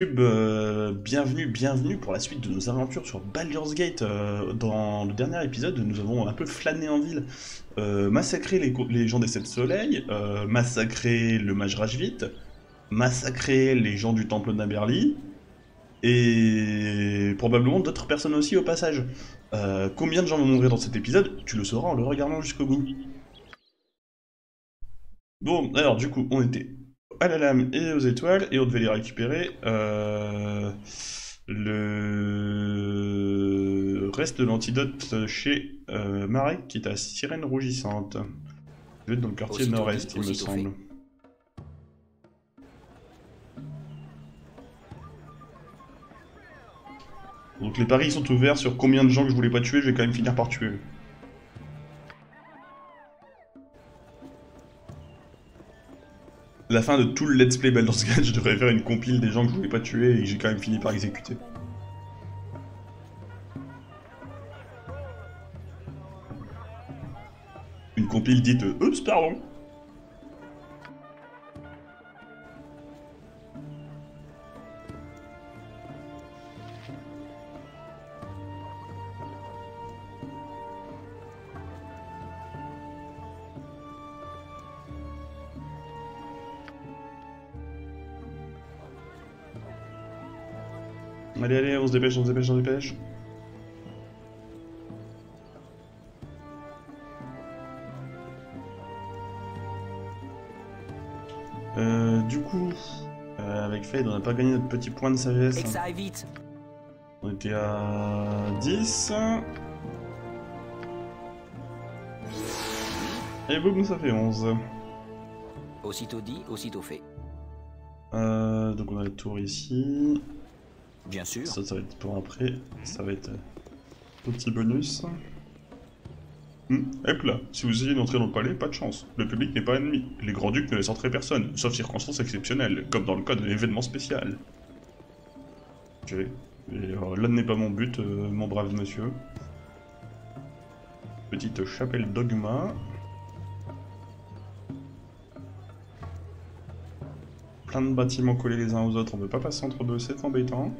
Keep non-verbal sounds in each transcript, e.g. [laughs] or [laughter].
Euh, bienvenue, bienvenue pour la suite de nos aventures sur Baldur's Gate. Euh, dans le dernier épisode, nous avons un peu flâné en ville, euh, massacré les, gens des Sept Soleils, massacré le mage Rajvit, massacré les gens du temple d'Aberly, et probablement d'autres personnes aussi au passage. combien de gens vont mourir dans cet épisode? Tu le sauras en le regardant jusqu'au bout. Bon, alors du coup, on était à la lame et aux étoiles, et on devait les récupérer. Euh, le reste de l'antidote chez euh, Marek, qui est à Sirène Rougissante. Je vais être dans le quartier nord-est, il me semble. Donc les paris sont ouverts sur combien de gens que je voulais pas tuer, je vais quand même finir par tuer. La fin de tout le let's play Baldur's Gate, je devrais faire une compile des gens que je voulais pas tuer et que j'ai quand même fini par exécuter. Une compile dite « Oups, pardon !» Allez, allez, on se dépêche, on se dépêche, on se dépêche. Euh, du coup, euh, avec Fade, on n'a pas gagné notre petit point de sagesse. vite. On était à 10. Et boum, ça fait 11. Aussitôt dit, aussitôt fait. Euh, donc on a le tour ici. Bien sûr. Ça, ça va être pour après. Ça va être un petit bonus. Hum, hop là, si vous essayez d'entrer dans le palais, pas de chance. Le public n'est pas ennemi. Les grands-ducs ne laissent entrer personne, sauf circonstances exceptionnelles, comme dans le cas d'un événement spécial. Ok. Et, euh, là n'est pas mon but, euh, mon brave monsieur. Petite chapelle dogma. Plein de bâtiments collés les uns aux autres, on ne peut pas passer entre deux, c'est embêtant.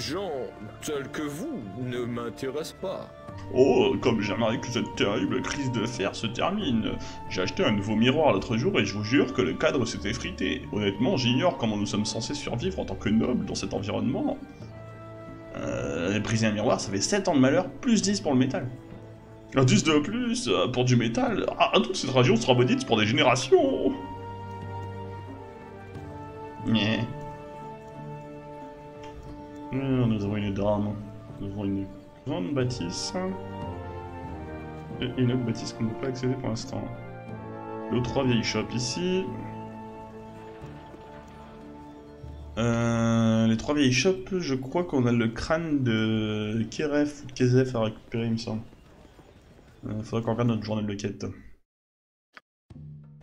Gens tels que vous ne m'intéressent pas. Oh, comme j'aimerais que cette terrible crise de fer se termine. J'ai acheté un nouveau miroir l'autre jour et je vous jure que le cadre s'est effrité. Honnêtement, j'ignore comment nous sommes censés survivre en tant que nobles dans cet environnement. Euh, briser un miroir, ça fait 7 ans de malheur, plus 10 pour le métal. Un 10 de plus euh, pour du métal Ah, toute cette région sera maudite pour des générations Yeah. Nous avons une drame. Nous avons une grande bâtisse. Et une autre bâtisse qu'on ne peut pas accéder pour l'instant. Le trois vieilles shops ici. Euh, les trois vieilles shops, je crois qu'on a le crâne de Keref ou Kezef à récupérer, il me semble. Euh, faudrait qu'on regarde notre journal de quête.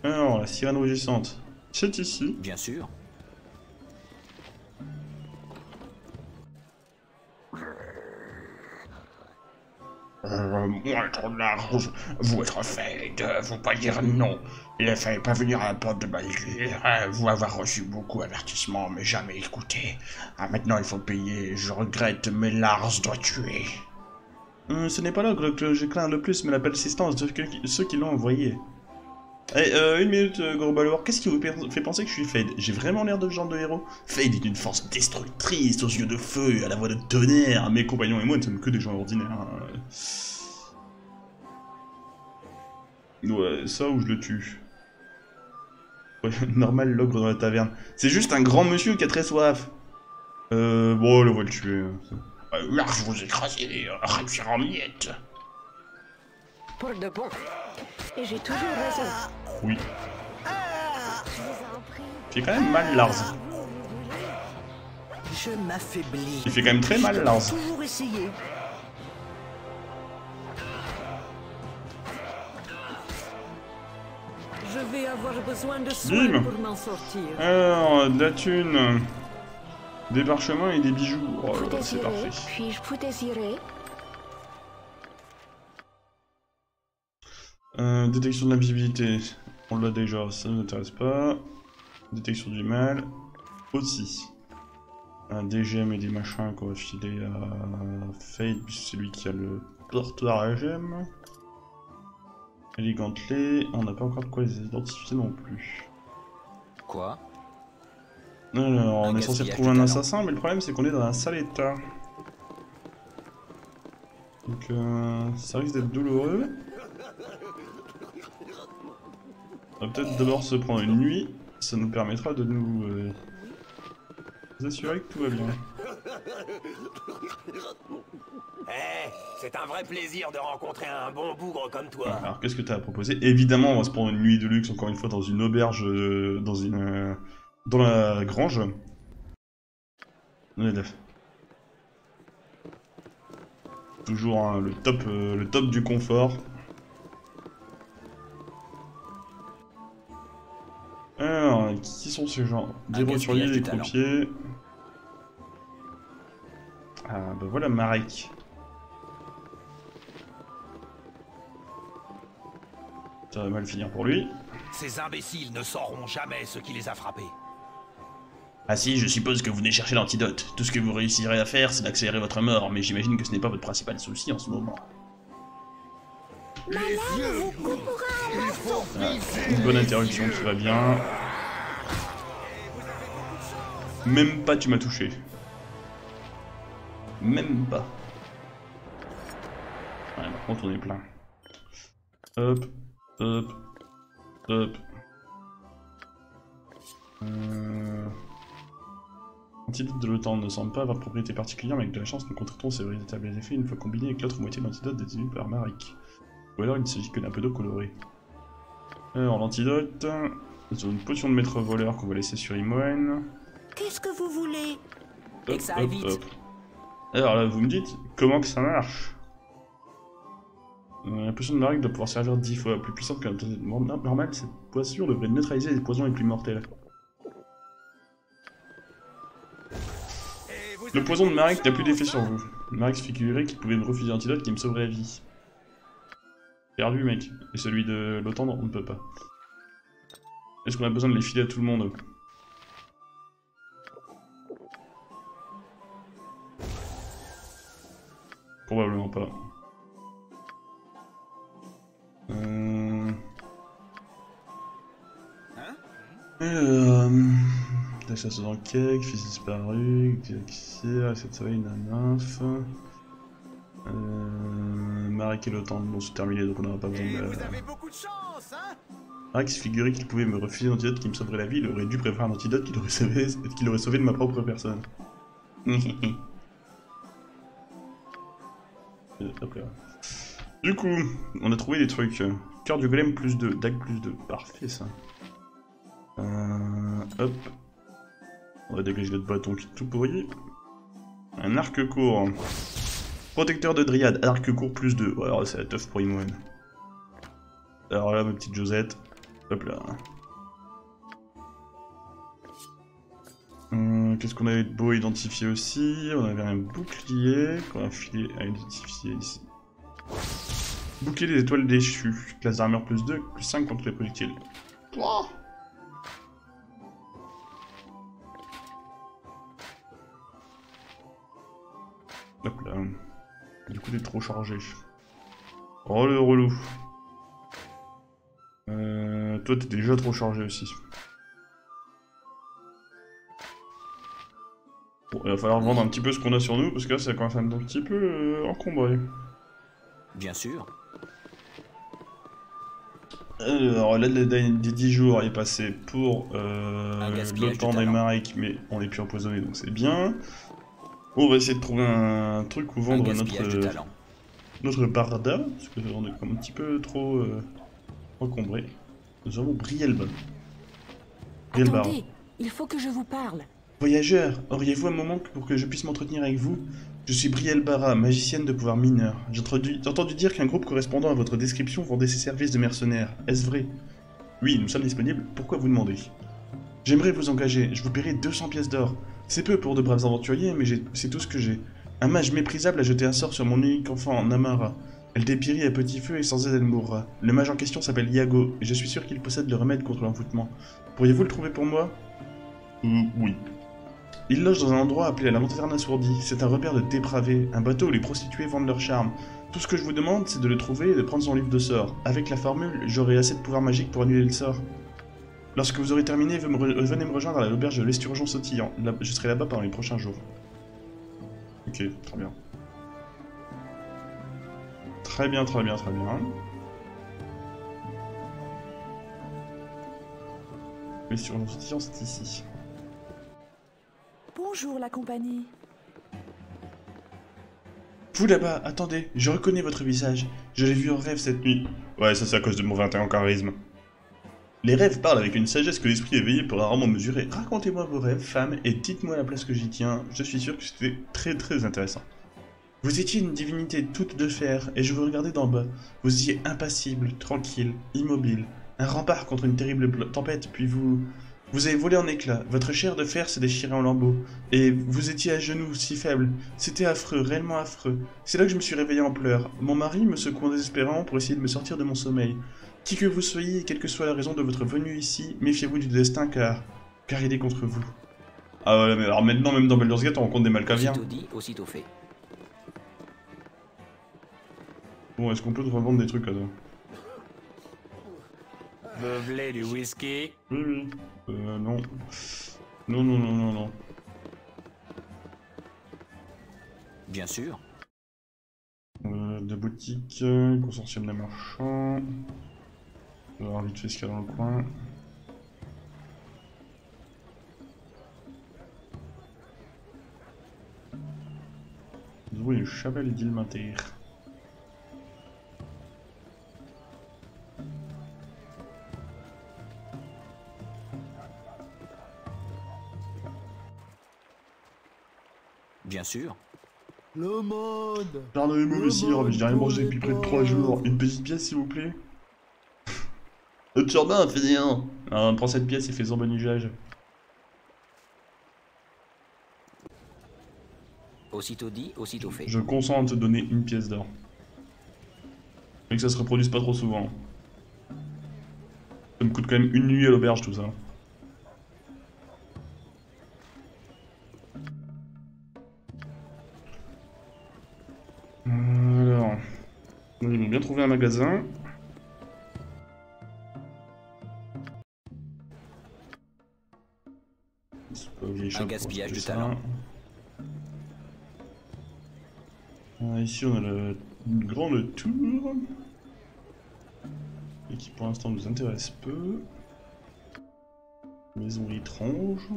Alors, la sirène rougissante. C'est ici. Bien sûr. Euh, moindre large, votre de vous pas dire non. Il ne fallait pas venir à la porte de Baldur, hein, vous avoir reçu beaucoup d'avertissements, mais jamais écouté. Ah, maintenant il faut payer, je regrette, mais Lars doit tuer. Euh, ce n'est pas là que je crains le plus, mais la persistance de ceux qui l'ont envoyé. Eh, euh, une minute, euh, Gorbalor, qu'est-ce qui vous fait penser que je suis Fade? J'ai vraiment l'air de ce genre de héros Fade est une force destructrice, aux yeux de feu, à la voix de tonnerre. Mes compagnons et moi ne sommes que des gens ordinaires. Hein. Ouais, ça ou je le tue? Ouais, [laughs] normal, l'ogre dans la taverne. C'est juste un grand monsieur qui a très soif. Euh, bon, on va le tuer. Euh, là, je vous écraser, réussir en miettes. Paul de bon. Et j'ai toujours raison. Oui. Il fait quand même mal, Lars. Je m'affaiblis. Il fait quand même très mal, Lars. toujours essayer. Je vais avoir besoin de soins pour m'en sortir. Alors, de la thune. Des parchemins et des bijoux. Oh, c'est parfait. Puis-je vous désirer? Euh, détection de la visibilité. On l'a déjà, ça ne nous intéresse pas. Détection du mal. Aussi. Un DGM et des machins qu'on va filer à Fate, puisque c'est lui qui a le porteur à gemme. Et les gantelets, on n'a pas encore de quoi les identifier non plus. Quoi? Alors, on est censé de un assassin, mais le problème c'est qu'on est dans un sale état. Donc euh, ça risque d'être douloureux. On va peut-être d'abord se prendre une nuit, ça nous permettra de nous, euh, nous assurer que tout va bien. Eh, c'est un vrai plaisir de rencontrer un bon bougre comme toi. Alors qu'est-ce que tu as à proposer? Évidemment, on va se prendre une nuit de luxe encore une fois dans une auberge, euh, dans une, euh, dans la grange. Là. Toujours hein, le top, le top du confort. Alors, qui sont ces gens Des roturiers, des croupiers. Ah bah voilà Marek. Ça va mal finir pour lui. Ces imbéciles ne sauront jamais ce qui les a frappés. Ah si, je suppose que vous venez chercher l'antidote. Tout ce que vous réussirez à faire, c'est d'accélérer votre mort, mais j'imagine que ce n'est pas votre principal souci en ce moment. Une bonne interruption qui va bien. Même pas tu m'as touché. Même pas. Ouais, par contre on est plein. Hop, hop, hop. Euh... L'antidote de l'OTAN ne semble pas avoir de propriété particulière, mais avec de la chance, nous contrôlons ses véritables effets une fois combiné avec l'autre moitié de l'antidote détenu par Marik. Ou alors il ne s'agit que d'un peu d'eau colorée. Alors l'antidote, c'est une potion de maître voleur qu'on va laisser sur Imoen. Qu'est-ce que vous voulez? Et que ça vite. Alors là, vous me dites, comment que ça marche Euh, La potion de Marik doit pouvoir servir 10 fois plus puissante que la potion normale. Cette potion devrait neutraliser les poisons les plus mortels. Le poison de Marik n'a plus d'effet sur vous. Marik se figurait qu'il pouvait me refuser l'antidote qui me sauverait la vie. Perdu, mec. Et celui de l'OTAN, on ne peut pas. Est-ce qu'on a besoin de les filer à tout le monde Probablement pas. Euh... Euh... Le cake, fils disparu, Galaxia, cette soirée, une nymphe. Euh... Marek et l'OTAN vont se terminer donc on n'aura pas besoin de... beaucoup de chance, hein Marek se figurait qu'il pouvait me refuser un antidote qui me sauverait la vie, il aurait dû préférer un antidote qu'il aurait sauvé, qu'il aurait sauvé de ma propre personne. [laughs] Du coup, on a trouvé des trucs. Cœur du golem plus 2, dague plus 2. Parfait ça. Euh, hop. On va dégager notre bâton qui est tout pourri. Un arc court. Protecteur de dryade, arc court plus 2. Ouais, alors c'est la teuf pour Imoen. Alors là, ma petite Josette. Hop là. Hum, Qu'est-ce qu'on avait de beau à identifier aussi? On avait un bouclier qu'on a filé à identifier ici. Bouclier des étoiles déchues. Classe d'armure plus 2, plus 5 contre les projectiles. Oh Hop là. Du coup, t'es trop chargé. Oh le relou. Euh, toi, t'es déjà trop chargé aussi. Bon, il va falloir vendre un petit peu ce qu'on a sur nous, parce que là, ça commence à être un petit peu euh, encombré. Bien sûr. Alors, là, des 10 jours est passé pour euh, des talent. Marek, mais on est plus empoisonné, donc c'est bien. On va essayer de trouver un truc où vendre notre, notre barda, parce que on est comme un petit peu trop euh, encombré. Nous avons Brielba. Brielba. Attendez, il faut que je vous parle. Voyageur, auriez-vous un moment pour que je puisse m'entretenir avec vous? Je suis Brielle Barra, magicienne de pouvoir mineur. J'ai entendu, dire qu'un groupe correspondant à votre description vendait ses services de mercenaires. Est-ce vrai? Oui, nous sommes disponibles. Pourquoi vous demandez J'aimerais vous engager. Je vous paierai 200 pièces d'or. C'est peu pour de braves aventuriers, mais c'est tout ce que j'ai. Un mage méprisable a jeté un sort sur mon unique enfant, Namara. Elle dépérit à petit feu et sans aide elle mourra. Le mage en question s'appelle Iago, et je suis sûr qu'il possède le remède contre l'envoûtement. Pourriez-vous le trouver pour moi? Euh, oui. Il loge dans un endroit appelé la Lanterne Assourdie. C'est un repère de dépravés, un bateau où les prostituées vendent leur charme. Tout ce que je vous demande, c'est de le trouver et de prendre son livre de sorts. Avec la formule, j'aurai assez de pouvoir magique pour annuler le sort. Lorsque vous aurez terminé, venez me, re- venez me rejoindre à l'auberge de l'Esturgeon Sautillant. Je serai là-bas pendant les prochains jours. Ok, très bien. Très bien, très bien, très bien. L'Esturgeon Sautillant, c'est ici. Bonjour la compagnie. Vous là-bas, attendez, je reconnais votre visage. Je l'ai vu en rêve cette nuit. Ouais, ça c'est à cause de mon 21 charisme. Les rêves parlent avec une sagesse que l'esprit éveillé peut rarement mesurer. Racontez-moi vos rêves, femme, et dites-moi la place que j'y tiens. Je suis sûr que c'était très très intéressant. Vous étiez une divinité toute de fer, et je vous regardais d'en bas. Vous étiez impassible, tranquille, immobile, un rempart contre une terrible tempête, puis vous... Vous avez volé en éclats, votre chair de fer s'est déchirée en lambeaux, et vous étiez à genoux, si faible. C'était affreux, réellement affreux. C'est là que je me suis réveillé en pleurs. Mon mari me secouant désespérément pour essayer de me sortir de mon sommeil. Qui que vous soyez, et quelle que soit la raison de votre venue ici, méfiez-vous du destin car... car il est contre vous. Ah ouais, mais alors maintenant, même dans Baldur's Gate, on rencontre des Malkaviens. Aussitôt dit, aussitôt fait. Bon, est-ce qu'on peut te revendre des trucs, là Vous voulez du whisky? Oui, oui. Euh, non. Non, non, non, non, non. Bien sûr. Euh, de boutique, euh, consortium des marchands. Je vais voir vite fait ce qu'il y a dans le coin. Oui, Chabel d'Ilmater. Bien sûr. Le mode J'en ai mauvais mais j'ai rien mangé depuis près de 3 jours. Une Une petite pièce, s'il vous plaît Le turbin, fais-en Ah, Prends cette pièce et fais-en bon usage. Aussitôt dit, aussitôt fait. Je consens à te donner une pièce d'or. Mais que ça se reproduise pas trop souvent. Ça me coûte quand même une nuit à l'auberge tout ça. Alors. Ils m'ont bien trouvé un magasin. Pas shop, gaspillage de ça. talent. Ah, ici on a une grande tour. Et qui pour l'instant nous intéresse peu. Maison étrange.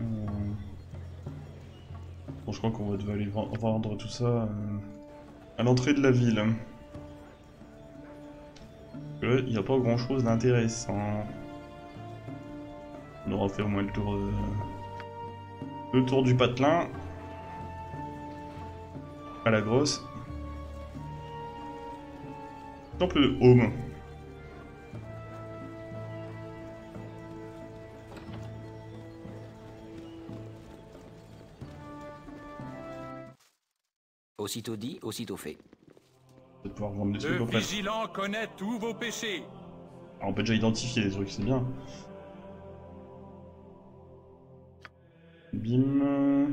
Euh, Bon, je crois qu'on va devoir aller ven- vendre tout ça euh, à l'entrée de la ville. Il n'y a pas grand chose d'intéressant. On aura fait au moins le tour, euh, le tour du patelin. À la grosse. Temple de Home. Aussitôt dit, aussitôt fait. On va pouvoir vendre des trucs Le vigilant connaît tous vos péchés. Alors, on peut déjà identifier les trucs, c'est bien. Bim.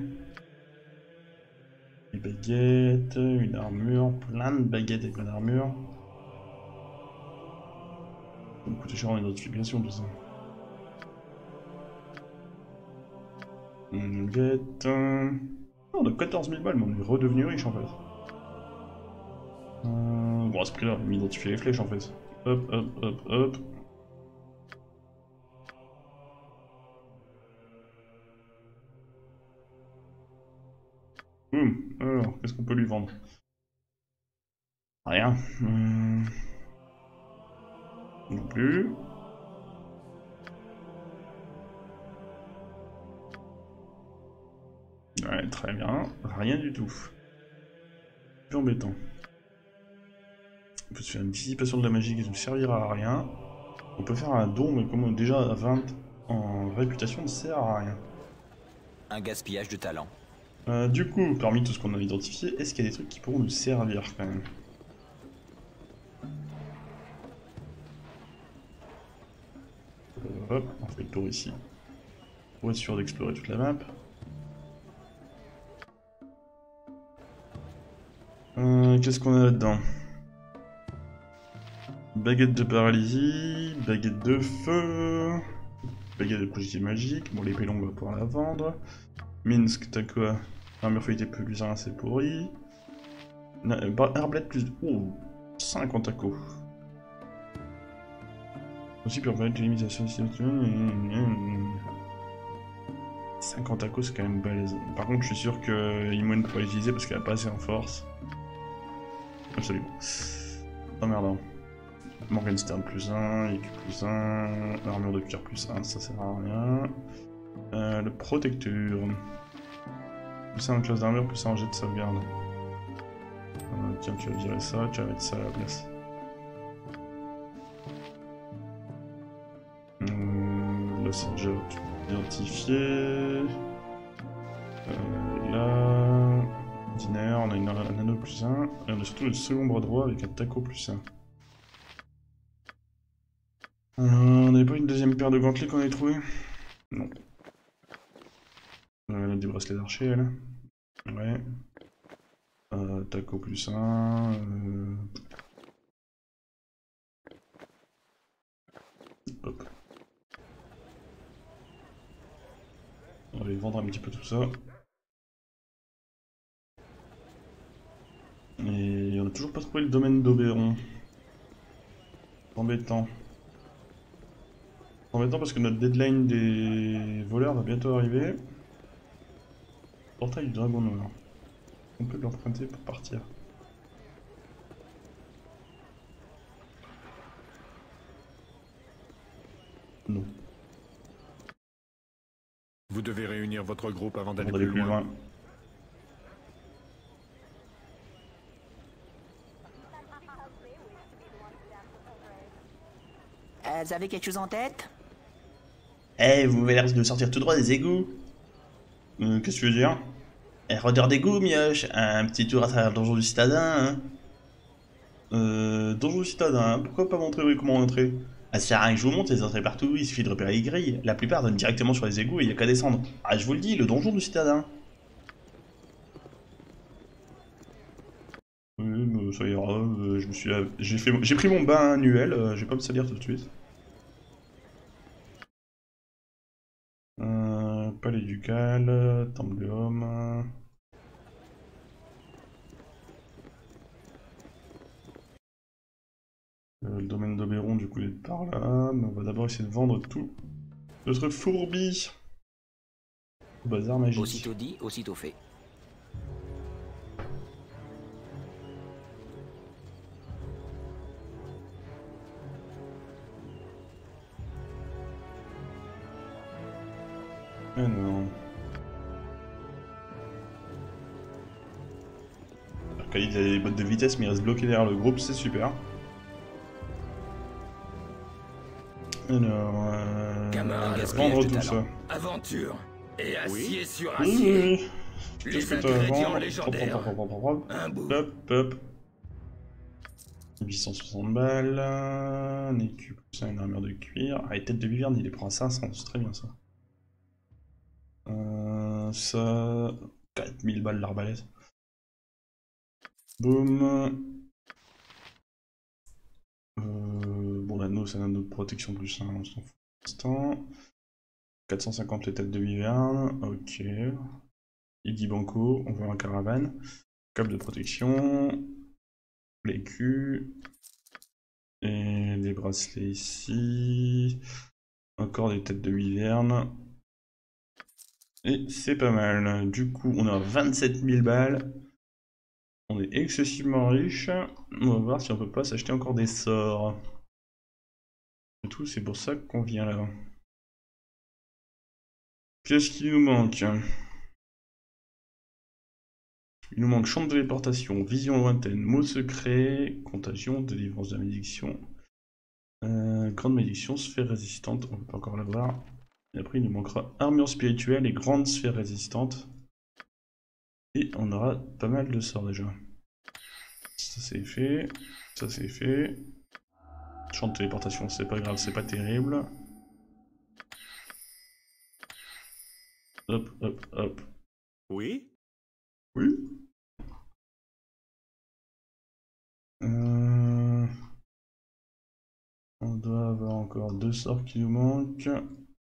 Des baguettes, une armure, plein de baguettes et plein d'armures. Ça me coûte cher en identification tout ça. Une baguette. Euh, Oh, on a 14 000 balles, mais on est redevenu riche en fait. Euh, Bon, à ce prix-là, m'identifier les flèches en fait. Hop, hop, hop, hop. Hum, alors, qu'est-ce qu'on peut lui vendre? Rien. Hum. Non plus. Ouais, très bien. Rien du tout. Plus embêtant. On peut se faire une dissipation de la magie qui ne servira à rien. On peut faire un don, mais comme on est déjà à 20 en réputation ne sert à rien. Un gaspillage de talent. Euh, du coup, parmi tout ce qu'on a identifié, est-ce qu'il y a des trucs qui pourront nous servir quand même? Euh, Hop, on fait le tour ici. Pour être sûr d'explorer toute la map. Euh, Qu'est-ce qu'on a là-dedans? Baguette de paralysie, baguette de feu, baguette de projectile magique, bon l'épée longue on va pouvoir la vendre. Minsk, t'as quoi? Armure feuilletée plus 1, c'est pourri. Euh, Arbalète plus... Ouh 5 en taco. Aussi pour permettre l'imitation 50 tacos c'est quand même balèze. Par contre je suis sûr que Imoen pas l'utiliser parce qu'elle a pas assez en force. Absolument. Oh merde. Morgenstern plus 1, IQ plus 1, armure de cuir plus 1, ça sert à rien. Euh, le protecteur. Plus 1 en classe d'armure, plus 1 en jet de sauvegarde. Euh, tiens, tu vas virer ça, tu vas mettre ça à la place. Hum, là, c'est déjà identifié. Euh, là. On a une, un anneau plus 1. Et on a surtout le second bras droit avec un taco plus 1. Euh, on n'avait pas une deuxième paire de gantelets qu'on avait trouvé Non. Euh, des bracelets d'archer, elle. Ouais. Euh, taco plus 1. Euh... Hop. On va aller vendre un petit peu tout ça. Toujours pas trouvé le domaine d'Oberon. Embêtant. Embêtant parce que notre deadline des voleurs va bientôt arriver. Portail du dragon noir. On peut l'emprunter pour partir. Non, Vous devez réunir votre groupe avant d'aller plus plus loin. loin. Elles avaient quelque chose en tête? Eh, vous m'avez l'air de sortir tout droit des égouts. Euh, Qu'est-ce que tu veux dire? Eh, rôdeur d'égout, mioche. Un petit tour à travers le donjon du citadin, hein. Euh, donjon du citadin, pourquoi pas montrer comment entrer? Ah, ça sert à rien que je vous montre les entrées partout, il suffit de repérer les grilles. La plupart donnent directement sur les égouts et il n'y a qu'à descendre. Ah, je vous le dis, le donjon du citadin. Oui, mais ça ira, euh, je J'ai fait... pris mon bain annuel, euh, je vais pas me salir tout de suite. Palais ducal, temple de homme. Euh, le domaine d'Oberon, du coup, il est par là. Mais on va d'abord essayer de vendre tout notre fourbi. Au bazar magique. Aussitôt dit, aussitôt fait. Ah non. Alors Khalid a des bottes de vitesse, mais il reste bloqué derrière le groupe, c'est super. Alors, euh, Camarade, vendre tout ça. Aventure et acier sur Oui, acier. oui, oui. Les Qu'est-ce que ingrédients vendre légendaires. Un bout. Hop, hop. 860 balles, un écu une armure de cuir. Ah, et tête de viverne, il les prend à 500, c'est très bien ça. Ça. 4000 balles l'arbalète. Boum. Euh, bon, l'anneau, c'est un anneau de protection plus 1, on s'en fout l'instant. 450 les têtes de viverne, ok. Dit banco, on voit un caravane. Cap de protection. L'écu. Et les bracelets ici. Encore des têtes de viverne. Et c'est pas mal. Du coup, on a 27 000 balles. On est excessivement riche. On va voir si on peut pas s'acheter encore des sorts. Tout, c'est pour ça qu'on vient là. Qu'est-ce qui nous manque? Il nous manque champ de téléportation, vision lointaine, mot secret, contagion, délivrance de la malédiction. Euh, grande malédiction, sphère résistante, on peut pas encore l'avoir. Et après, il nous manquera armure spirituelle et grande sphère résistante. Et on aura pas mal de sorts déjà. Ça c'est fait. Ça c'est fait. Champ de téléportation, c'est pas grave, c'est pas terrible. Hop, hop, hop. Oui Oui. Euh, On doit avoir encore deux sorts qui nous manquent.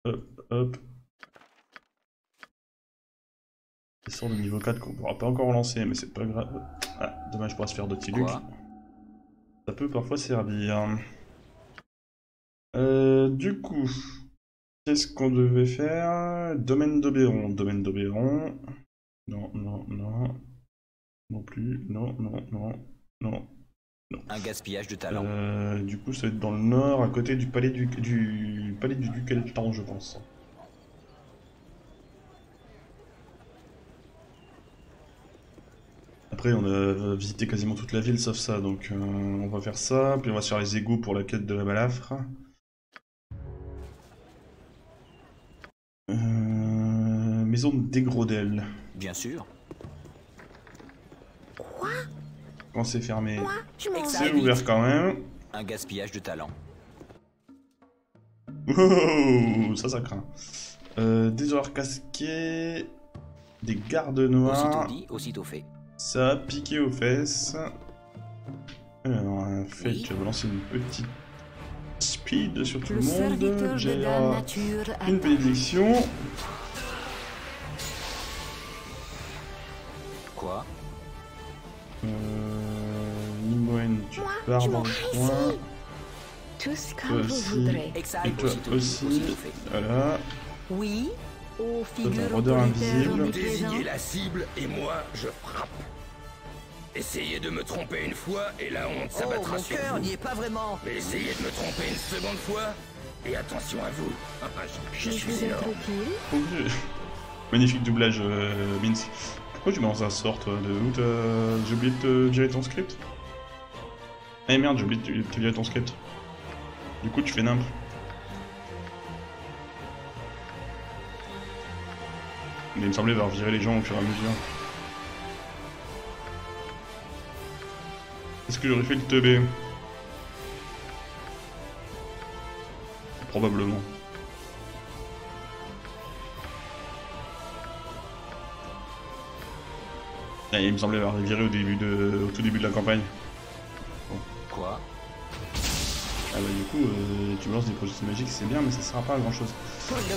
Hop, hop. De niveau 4 qu'on pourra pas encore lancer, mais c'est pas grave. Ah, dommage pour se faire de. Quoi? Ça peut parfois servir. Euh, du coup, qu'est-ce qu'on devait faire Domaine d'Oberon. Domaine d'Oberon. Non, non, non. Non plus. Non, non, non. Non. Un gaspillage de talent. Euh, du coup, ça va être dans le nord, à côté du palais du, du palais du duc Eltan, je pense. Après, on a visité quasiment toute la ville sauf ça, donc euh, on va faire ça, puis on va se faire les égouts pour la quête de la balafre. Euh, maison de Dégrodel. Bien sûr. Quand c'est fermé, c'est ouvert quand même. Un gaspillage de talent. Oh, [laughs] ça, ça craint. Euh, des horaires casqués, des gardes noirs, Aussitôt dit, aussitôt fait. ça a piqué aux fesses. Alors, un fait, Oui. je vais lancer une petite speed sur tout le, Le monde. J'ai euh, une bénédiction. Quoi? Euh, tu Moi, pars je dans m'en le coin. Tous comme Toi vous voudrez. Et toi aussi. Voilà. Oui, aux un figures invisible. Désignez la cible et moi, je frappe. Essayez de me tromper une fois et la honte Oh, s'abattra mon sur cœur vous. n'y est pas vraiment. Mais essayez de me tromper une seconde fois et attention à vous. je, suis énorme. Oh, Dieu. [laughs] Magnifique doublage, euh. Pourquoi tu balances un sort, toi De où. J'ai oublié de te virer ton script Eh merde, j'ai oublié de virer ton script. Du coup, tu fais nimp. Mais il me semblait avoir viré les gens au fur et à mesure. Est-ce que j'aurais fait le teubé? Probablement. Ah, il me semblait avoir viré au, début de, au tout début de la campagne. Ah bah du coup, euh, tu me lances des projets magiques, c'est bien, mais ça sert à pas à grand chose.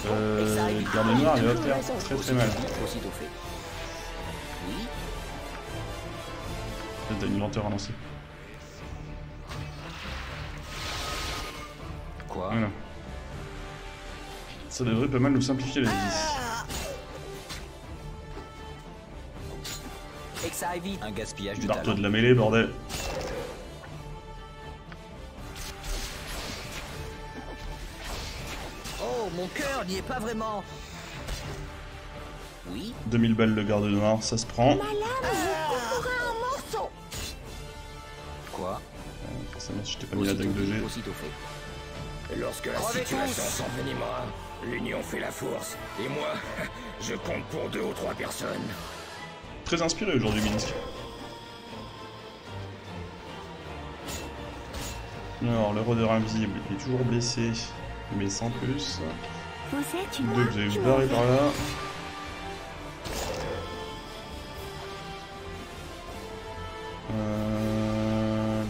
Euh, garde noir, il va faire très très mal. T'as une lenteur à lancer. Quoi? Voilà. Ça devrait pas mal nous simplifier la vie. Un gaspillage de de la mêlée, bordel. Mon cœur n'y est pas vraiment. Oui 2000 balles le garde noir, ça se prend. Ma lame vous coupera en morceaux. Quoi Forcément, si je t'ai pas mis la dague de G. Lorsque la situation s'envenimera, l'union fait la force. Et moi, [laughs] je compte pour deux ou trois personnes. Très inspiré aujourd'hui, Minsk. Alors, le rôdeur invisible est toujours blessé, mais sans plus. Vous êtes Deux, moi, vous allez je vous m'en barrer vais. par là. Euh...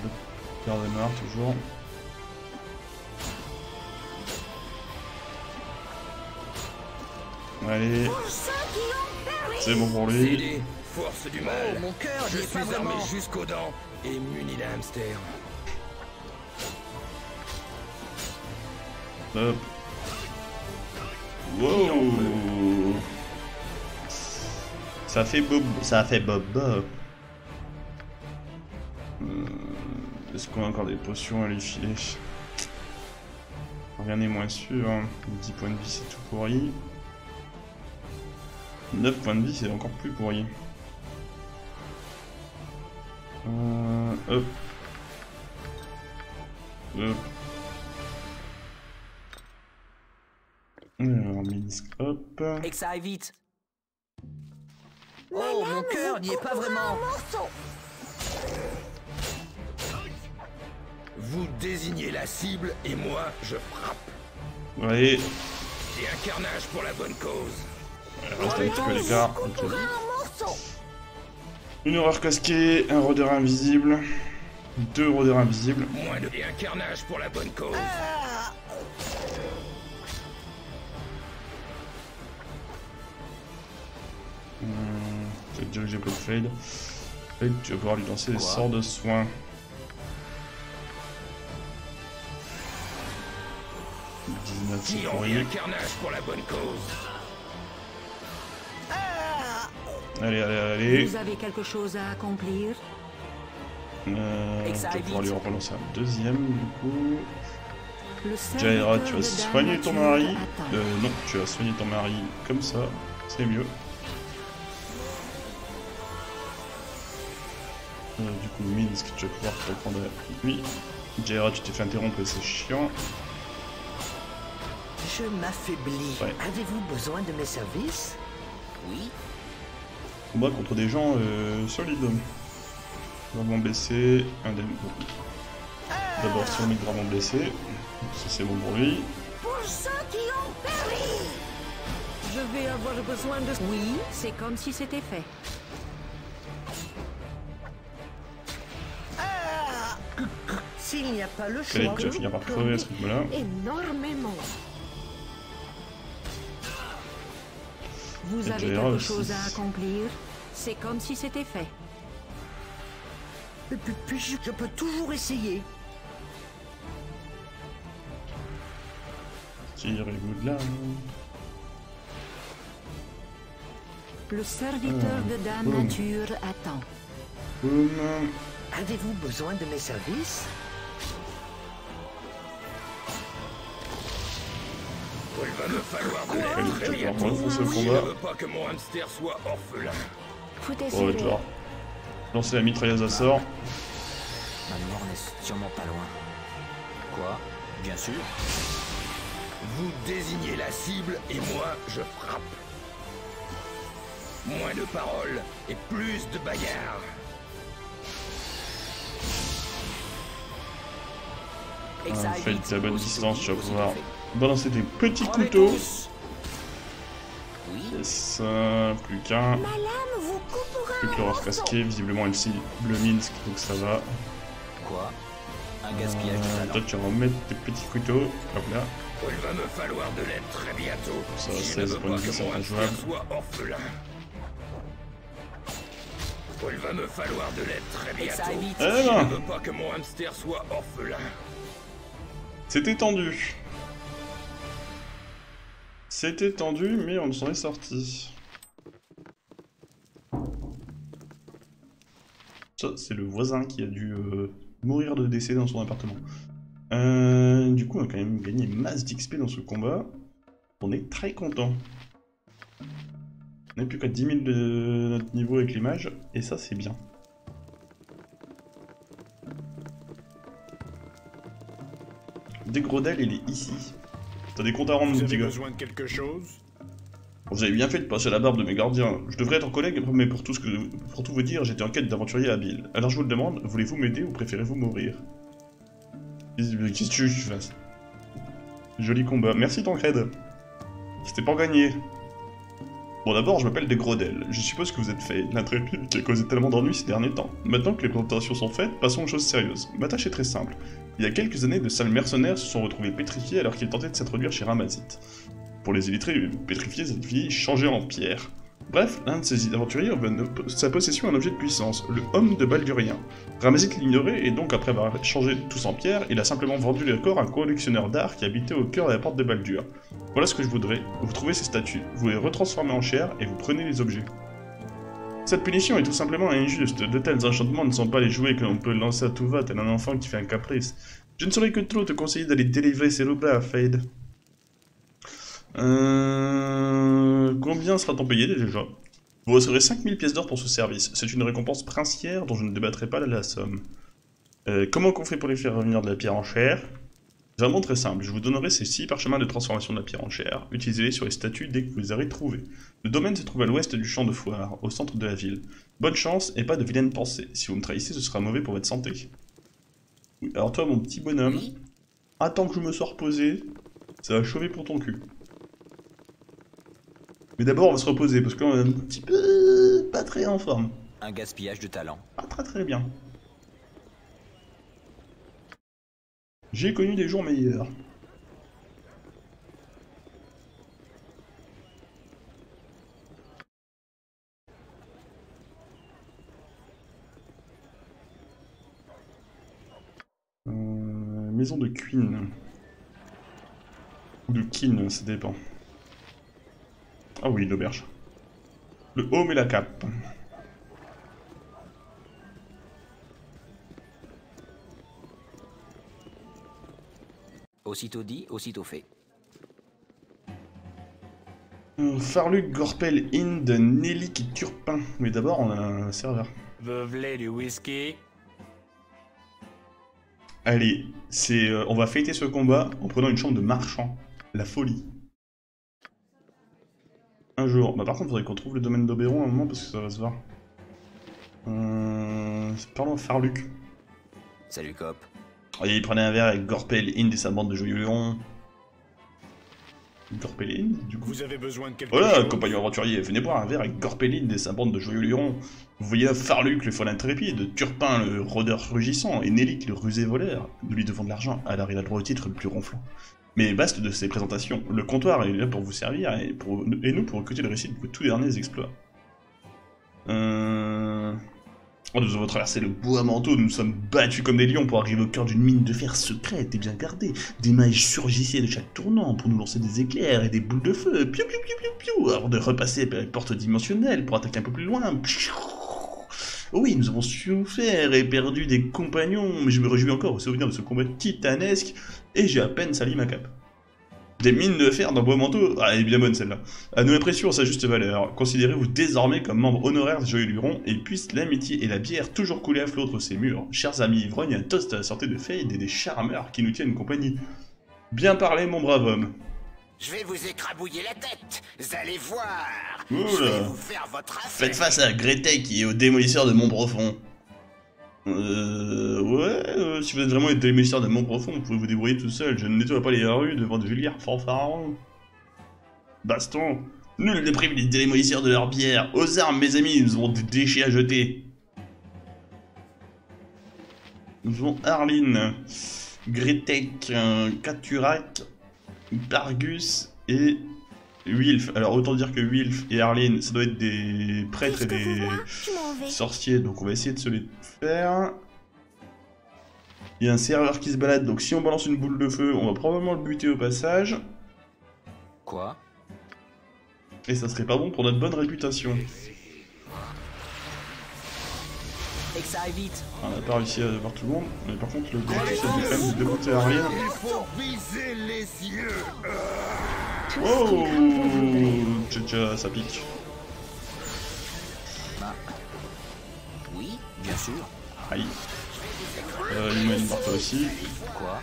Le noir, toujours. Allez, c'est bon pour lui. Force du Oh, mal. mon cœur Je suis armé jusqu'aux dents et muni d'un hamster. Hop. Wow. Ça fait bob, ça a fait bob bob. Hum, Est-ce qu'on a encore des potions à lui filer Rien n'est moins sûr. hein. 10 points de vie, c'est tout pourri. 9 points de vie, c'est encore plus pourri. Euh, hop. Hop. Ça aille vite. Oh, mon cœur n'y est pas vraiment. Vous désignez la cible et moi, je frappe. Ouais, Et un carnage pour la bonne cause. reste un petit peu à l'écart. Une horreur casquée, un rôdeur invisible, deux rôdeurs invisibles. Moins de... Et un carnage pour la bonne cause. Hum, déjà que j'ai le fade. Fade, tu vas pouvoir lui lancer des sorts de soins. Le 19, c'est Qui en pourri. un carnage pour la bonne cause. Allez, allez, allez. Vous avez quelque chose à accomplir? Euh, vas aille pouvoir lui relancer un deuxième, du coup. Le Jaira, tu vas soigner ton mari. Euh, non, tu vas soigner ton mari comme ça. C'est mieux. Du coup, Minsk, tu vas pouvoir te reprendre à lui. Jaira, tu t'es fait interrompre et c'est chiant. Je m'affaiblis. Ouais. Avez-vous besoin de mes services? Oui. Combat contre des gens euh, solides. Gravement blessé, indemne. D'abord sur gravement blessé. Ça c'est bon pour lui. Pour ceux qui ont péri Je vais avoir besoin de... Oui, c'est comme si c'était fait. S'il n'y a pas le choix, tu vas finir par crever à ce rythme-là. Énormément. Vous avez quelque chose à accomplir? C'est comme si c'était fait. Et puis, puis je, je peux toujours essayer. Tirez-vous de là. Le serviteur Ah, de Dame boum. Nature attend. Avez-vous besoin de mes services? Il va me falloir de l'aide Je combat. ne veux pas que mon hamster soit orphelin. Oh, essayer. tu vas lancer la mitrailleuse à sort. Ma mort n'est sûrement pas loin. Quoi? Bien sûr. Vous désignez la cible et moi, je frappe. Moins de paroles et plus de bagarres. Ah, aille Fade, vite. t'es à bonne distance, tu vas pouvoir. Balancer des petits couteaux. Yes, euh, plus qu'un. Plus que morceaux. casquée, visiblement elle cible le Minsk, donc ça va. Quoi? Un gaspillage de Euh, toi tu vas remettre tes petits couteaux, hop là. Il va me falloir de l'aide très bientôt. Ça, si je 16 ne veux points de vie, c'est injouable. Il va me falloir de l'aide très bientôt. vite. Eh Je ben, ne veux pas que mon hamster soit orphelin. c'était tendu. C'était tendu, mais on s'en est sorti. Ça, c'est le voisin qui a dû euh, mourir de décès dans son appartement. Euh, du coup, on a quand même gagné masse d'XP dans ce combat. On est très content. On n'est plus qu'à 10 000 de notre niveau avec l'image, et ça, c'est bien. Dégrodel, il est ici. T'as des comptes à rendre, Vous mon petit avez gars. besoin de quelque chose? Vous avez bien fait de passer la barbe de mes gardiens. Je devrais être collègue, mais pour tout, ce que, pour tout vous dire, j'étais en quête d'aventurier habile. Alors je vous le demande, voulez-vous m'aider ou préférez-vous mourir? Qu'est-ce que tu veux que je fasse? Joli combat. Merci Tancred. C'était pas gagné. Bon d'abord, je m'appelle Degrodel. Je suppose que vous êtes fait l'intrépide qui a causé tellement d'ennuis ces derniers temps. Maintenant que les présentations sont faites, passons aux choses sérieuses. Ma tâche est très simple. Il y a quelques années, de sales mercenaires se sont retrouvés pétrifiés alors qu'ils tentaient de s'introduire chez Ramazit. Pour les illittrés, pétrifier signifie changer en pierre. Bref, l'un de ces aventuriers de sa possession un objet de puissance, le Homme de Baldurien. Ramazit l'ignorait et donc après avoir changé tous en pierre, il a simplement vendu les corps à un collectionneur d'art qui habitait au cœur de la porte de Baldur. Voilà ce que je voudrais, vous trouvez ces statues, vous les retransformez en chair et vous prenez les objets. Cette punition est tout simplement injuste, de tels enchantements ne sont pas les jouets que l'on peut lancer à tout va tel un enfant qui fait un caprice. Je ne saurais que trop te conseiller d'aller délivrer ces loups-là, Fade. Euh... Combien sera-t-on payé déjà? Vous recevrez 5000 pièces d'or pour ce service. C'est une récompense princière dont je ne débattrai pas la somme. Euh, comment qu'on fait pour les faire revenir de la pierre en chair? Vraiment très simple, je vous donnerai ces 6 parchemins de transformation de la pierre en chair. Utilisez-les sur les statues dès que vous les aurez trouvés. Le domaine se trouve à l'ouest du champ de foire, au centre de la ville. Bonne chance et pas de vilaines pensées. Si vous me trahissez, ce sera mauvais pour votre santé. Oui, alors toi, mon petit bonhomme, attends que je me sois reposé, ça va chauffer pour ton cul. Mais d'abord, on va se reposer, parce qu'on est un petit peu... pas très en forme. Un gaspillage de talent. Pas très très bien. J'ai connu des jours meilleurs. Euh, maison de Queen. Ou de Kin, ça dépend. Ah oui, l'auberge. Le home et la cape. Aussitôt dit, aussitôt fait. Euh, Farluc, Gorpel, Inde, Nelik et Turpin. Mais d'abord, on a un serveur. Vous du whisky Allez, c'est, euh, on va fêter ce combat en prenant une chambre de marchand. La folie. Un jour. Bah par contre, il faudrait qu'on trouve le domaine d'Oberon à un moment parce que ça va se voir. Euh... Parlons à Farluc. Salut Cop. Il prenait un verre avec Gorpel, Inde et sa bande de joyeux lurons. Gorpelin, du coup. Vous avez besoin de quelque voilà, chose compagnon aventurier, venez boire un verre avec Gorpelin et sa bande de joyeux lurons. Vous voyez Farluc, le fol intrépide, Turpin, le rôdeur rugissant, et Nelik, le rusé voleur. Nous lui devons de l'argent, alors il a droit au titre le plus ronflant. Mais basta de ces présentations, le comptoir est là pour vous servir et, pour, et nous pour écouter le récit de vos tout derniers exploits. Euh... Oh, nous avons traversé le bois manteau, nous nous sommes battus comme des lions pour arriver au cœur d'une mine de fer secrète et bien gardée. Des mages surgissaient de chaque tournant pour nous lancer des éclairs et des boules de feu, piou piou piou piou piou, avant de repasser par les portes dimensionnelles pour attaquer un peu plus loin. Oui, nous avons souffert et perdu des compagnons, mais je me réjouis encore au souvenir de ce combat titanesque, et j'ai à peine sali ma cape. Des mines de fer dans Bois Manteau Ah, elle est bien bonne celle-là. À nos impressions, sa juste valeur. Considérez-vous désormais comme membre honoraire des Joyeux Lurons, et puissent l'amitié et la bière toujours couler à flot entre ces murs. Chers amis ivrognes, un toast à la santé de Fade et des charmeurs qui nous tiennent compagnie. Bien parlé, mon brave homme. Je vais vous écrabouiller la tête, vous allez voir. Oula. Je vais vous faire votre affaire. Faites face à Gretek qui est au démolisseur de Montprofond. Euh, ouais, euh, si vous êtes vraiment le démolisseur de Montprofond, vous pouvez vous débrouiller tout seul. Je ne nettoie pas les rues devant de vulgaires fanfarons. Baston, nul ne prive les démolisseurs de leur bière. Aux armes, mes amis, nous avons des déchets à jeter. Nous avons Arline, Gretek, euh, Katurak, Bargus et Wilf. Alors autant dire que Wilf et Arline, ça doit être des prêtres et des sorciers, donc on va essayer de se les faire. Il y a un serveur qui se balade, donc si on balance une boule de feu, on va probablement le buter au passage. Quoi? Et ça serait pas bon pour notre bonne réputation. Et que ça aille vite On n'a pas réussi à voir tout le monde, mais par contre le gros c'est quand même de les yeux. Oh Tcha tcha, ça pique. Sûr. Aïe. Euh, il m'a une porte aussi. Quoi?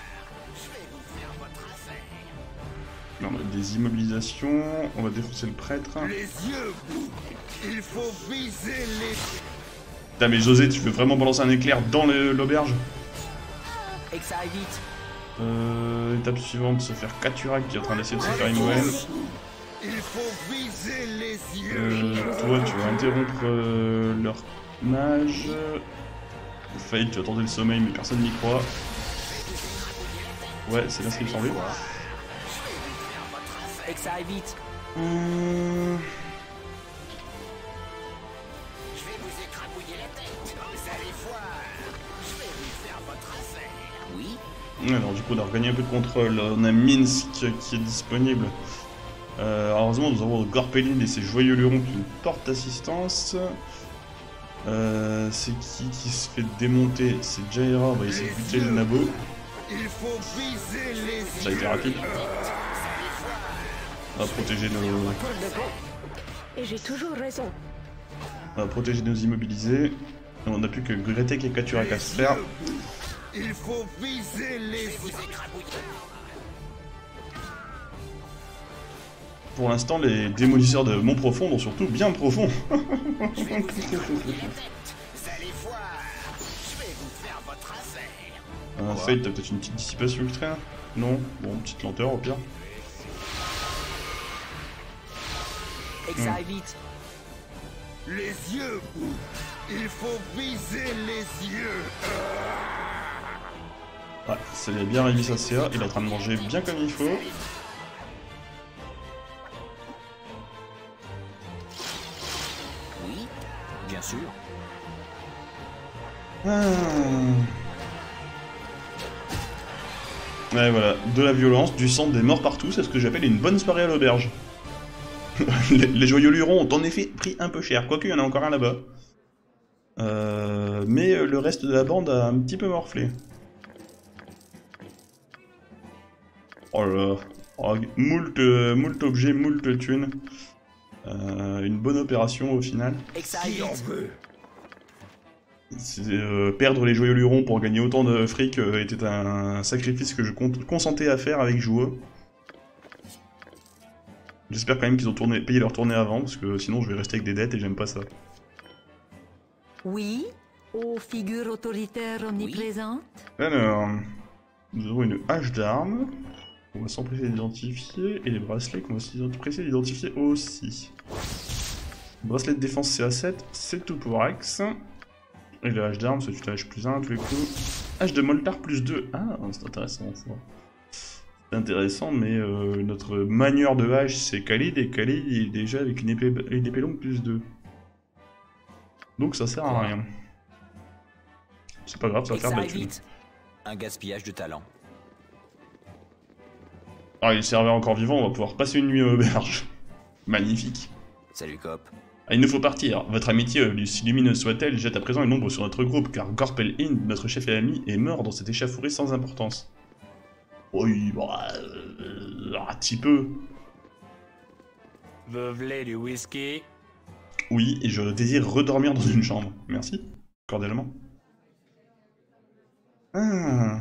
Non, on a des immobilisations, on va défoncer le prêtre. Les yeux. Il faut viser les Putain mais José, tu veux vraiment balancer un éclair dans l'auberge? Et que ça aille vite Euh, étape suivante, se faire Katurak qui est en train d'essayer de se faire une OM. Il faut viser les yeux. Euh, toi, tu vas interrompre euh, leur nage. Fate, tu vas tenter le sommeil, mais personne n'y croit. Ouais, c'est bien ce qui me semblait. Et que ça aille vite Hum, Je vais vous écrabouiller la tête. Vous allez voir. Je vais vous faire votre affaire. Oui Alors, du coup, on a regagné un peu de contrôle. On a Minsk qui est disponible. Euh, heureusement, nous avons Gorpelin et ses joyeux lurons qui nous portent assistance. Euh, c'est qui qui se fait démonter C'est Jaira, on va essayer de buter le nabo. Il faut viser les yeux. Ça a été rapide. On va protéger nos, Et j'ai toujours raison. on va protéger nos immobilisés. On n'a plus que Gretek et Katurak à se faire. Il faut viser les... Pour l'instant, les démolisseurs de Mont Profond sont surtout bien affaire. Euh, Fate, t'as peut-être une petite dissipation ultra Non Bon, petite lenteur au pire. Et que ça aille vite. Les yeux Il faut viser les yeux Ouais, ça lui a bien réussi sa CA, il est en train de manger bien comme il faut. Ah. Ouais, voilà, de la violence, du sang, des morts partout, c'est ce que j'appelle une bonne soirée à l'auberge. [laughs] les, joyeux lurons ont en effet pris un peu cher, quoique il y en a encore un là-bas. Euh, mais euh, le reste de la bande a un petit peu morflé. Oh là. Oh, moult, euh, moult objets, moult thunes. Une bonne opération au final. Euh, perdre les joyeux lurons pour gagner autant de fric euh, était un sacrifice que je consentais à faire avec Joueux. J'espère quand même qu'ils ont tourné, payé leur tournée avant, parce que sinon je vais rester avec des dettes et j'aime pas ça. Oui Aux figures autoritaires omniprésentes Alors, nous avons une hache d'armes, qu'on va s'empresser d'identifier, et les bracelets qu'on va s'empresser d'identifier aussi. Bracelet de défense CA7, c'est tout pour Axe. Et le hache d'armes, c'est une hache plus 1 à tous les coups. Hache de Moltar plus 2. Ah, c'est intéressant, ça. C'est intéressant, mais euh, notre manieur de hache, c'est Khalid, et Khalid il est déjà avec une épée, une épée longue plus 2. Donc ça sert à rien. C'est pas grave, ça va faire thune. vite. Un gaspillage de talent. Ah, il serveur encore vivant, on va pouvoir passer une nuit à l'auberge. [laughs] Magnifique. Salut cop. Il nous faut partir. Votre amitié, si lumineuse soit-elle, jette à présent une ombre sur notre groupe, car Gorpel Hind, notre chef et ami, est mort dans cette échauffourée sans importance. Oui, bah... euh, un petit peu. Veuvelez du whisky? Oui, et je désire redormir dans une chambre. Merci, cordialement. Ah.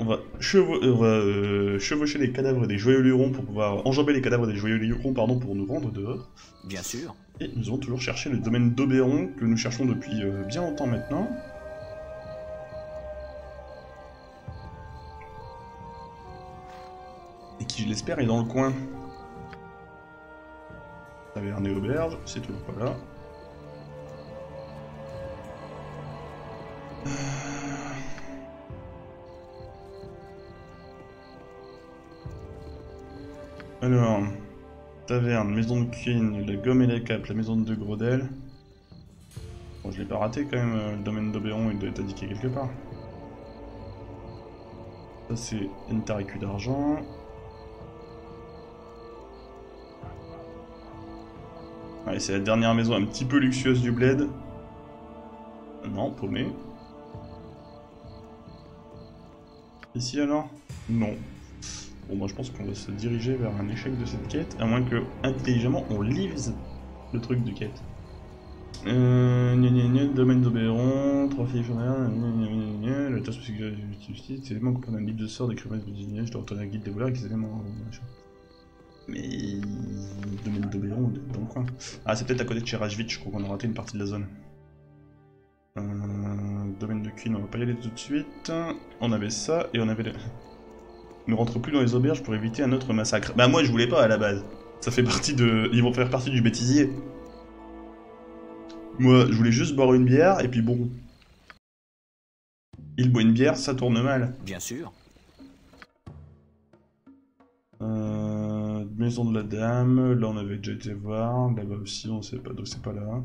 On va, euh, on va, euh, chevaucher les cadavres des joyeux lurons pour pouvoir enjamber les cadavres des joyeux lurons pardon, pour nous rendre dehors. Bien sûr. Et nous allons toujours chercher le domaine d'Oberon que nous cherchons depuis euh, bien longtemps maintenant. Et qui, je l'espère, est dans le coin. Taverne et auberge, c'est toujours pas là. Alors, taverne, maison de Queen, la gomme et la cape, la maison de Grodel. Bon, je l'ai pas raté quand même, euh, le domaine d'Oberon, il doit être indiqué quelque part. Ça c'est une d'argent. Allez, c'est la dernière maison un petit peu luxueuse du bled. Non, paumé. Ici alors? Non. Bon, moi je pense qu'on va se diriger vers un échec de cette quête, à moins que intelligemment on livre le truc de quête. Euh, gna gna domaine d'Oberon, trophée journal, la tâche de justice, c'est élément qu'on a un livre de sort des criminels de Virginie, je dois retourner à la guide des voleurs avec ces éléments. Mais. domaine d'Oberon, dans le coin. Ah, c'est peut-être à côté de chez Rajvich, je crois qu'on a raté une partie de la zone. Euh, domaine de Queen, on va pas y aller tout de suite. On avait ça, et on avait le... Ne rentre plus dans les auberges pour éviter un autre massacre. Bah moi je voulais pas à la base. Ça fait partie de... Ils vont faire partie du bêtisier. Moi je voulais juste boire une bière et puis bon. Il boit une bière, ça tourne mal. Bien sûr. Euh, maison de la dame, là on avait déjà été voir, là-bas aussi on sait pas, donc c'est pas là.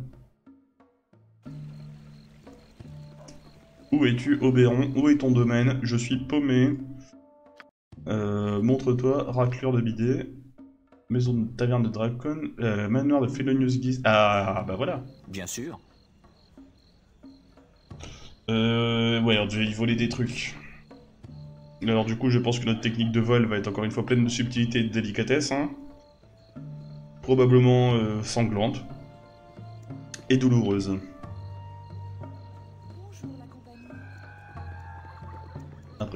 Où es-tu, Oberon Où est ton domaine? Je suis paumé. Euh, Montre-toi, raclure de bidet. Maison de taverne de Dracon, euh, manoir de Felonius Guise. Ah, bah voilà. Bien sûr. Euh, ouais, alors, il volait des trucs. Alors du coup, je pense que notre technique de vol va être encore une fois pleine de subtilité et de délicatesse. Hein. Probablement euh, sanglante. Et douloureuse.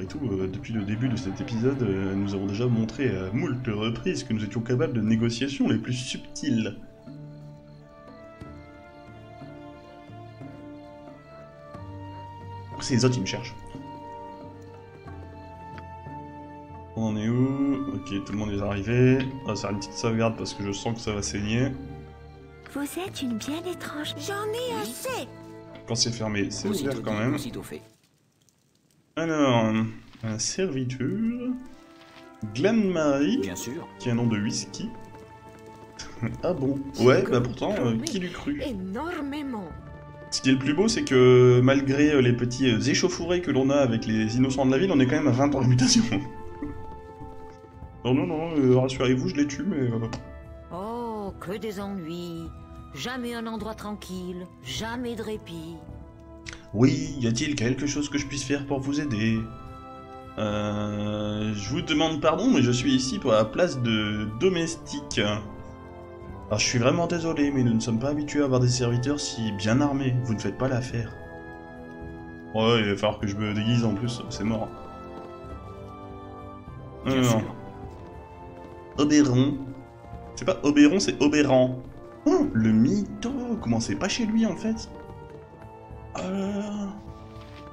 Tout, euh, depuis le début de cet épisode, euh, nous avons déjà montré à moult reprises que nous étions capables de négociations les plus subtiles. C'est les autres qui me cherchent. On en est où? Ok, tout le monde est arrivé. On va faire une petite sauvegarde parce que je sens que ça va saigner. Vous êtes une bien étrange. J'en ai assez. Quand c'est fermé, c'est ouvert quand même. Aussitôt fait. Alors, un serviteur. Glen Marie, Bien sûr. qui a un nom de whisky. [laughs] ah bon? Ouais, bah pourtant, euh, qui l'eût cru? Énormément. Ce qui est le plus beau, c'est que malgré euh, les petits euh, échauffourés que l'on a avec les innocents de la ville, on est quand même à 20 ans de mutation. non, [laughs] non, non, euh, rassurez-vous, je les tue, mais... euh, Oh, que des ennuis. Jamais un endroit tranquille. Jamais de répit. Oui, y a-t-il quelque chose que je puisse faire pour vous aider? Euh... Je vous demande pardon, mais je suis ici pour la place de domestique. Alors, je suis vraiment désolé, mais nous ne sommes pas habitués à avoir des serviteurs si bien armés. Vous ne faites pas l'affaire. Ouais, il va falloir que je me déguise en plus, c'est mort. Sûr. Oberon. C'est pas Oberon, c'est Oberon. Oh, le mytho Comment c'est pas chez lui en fait? Euh...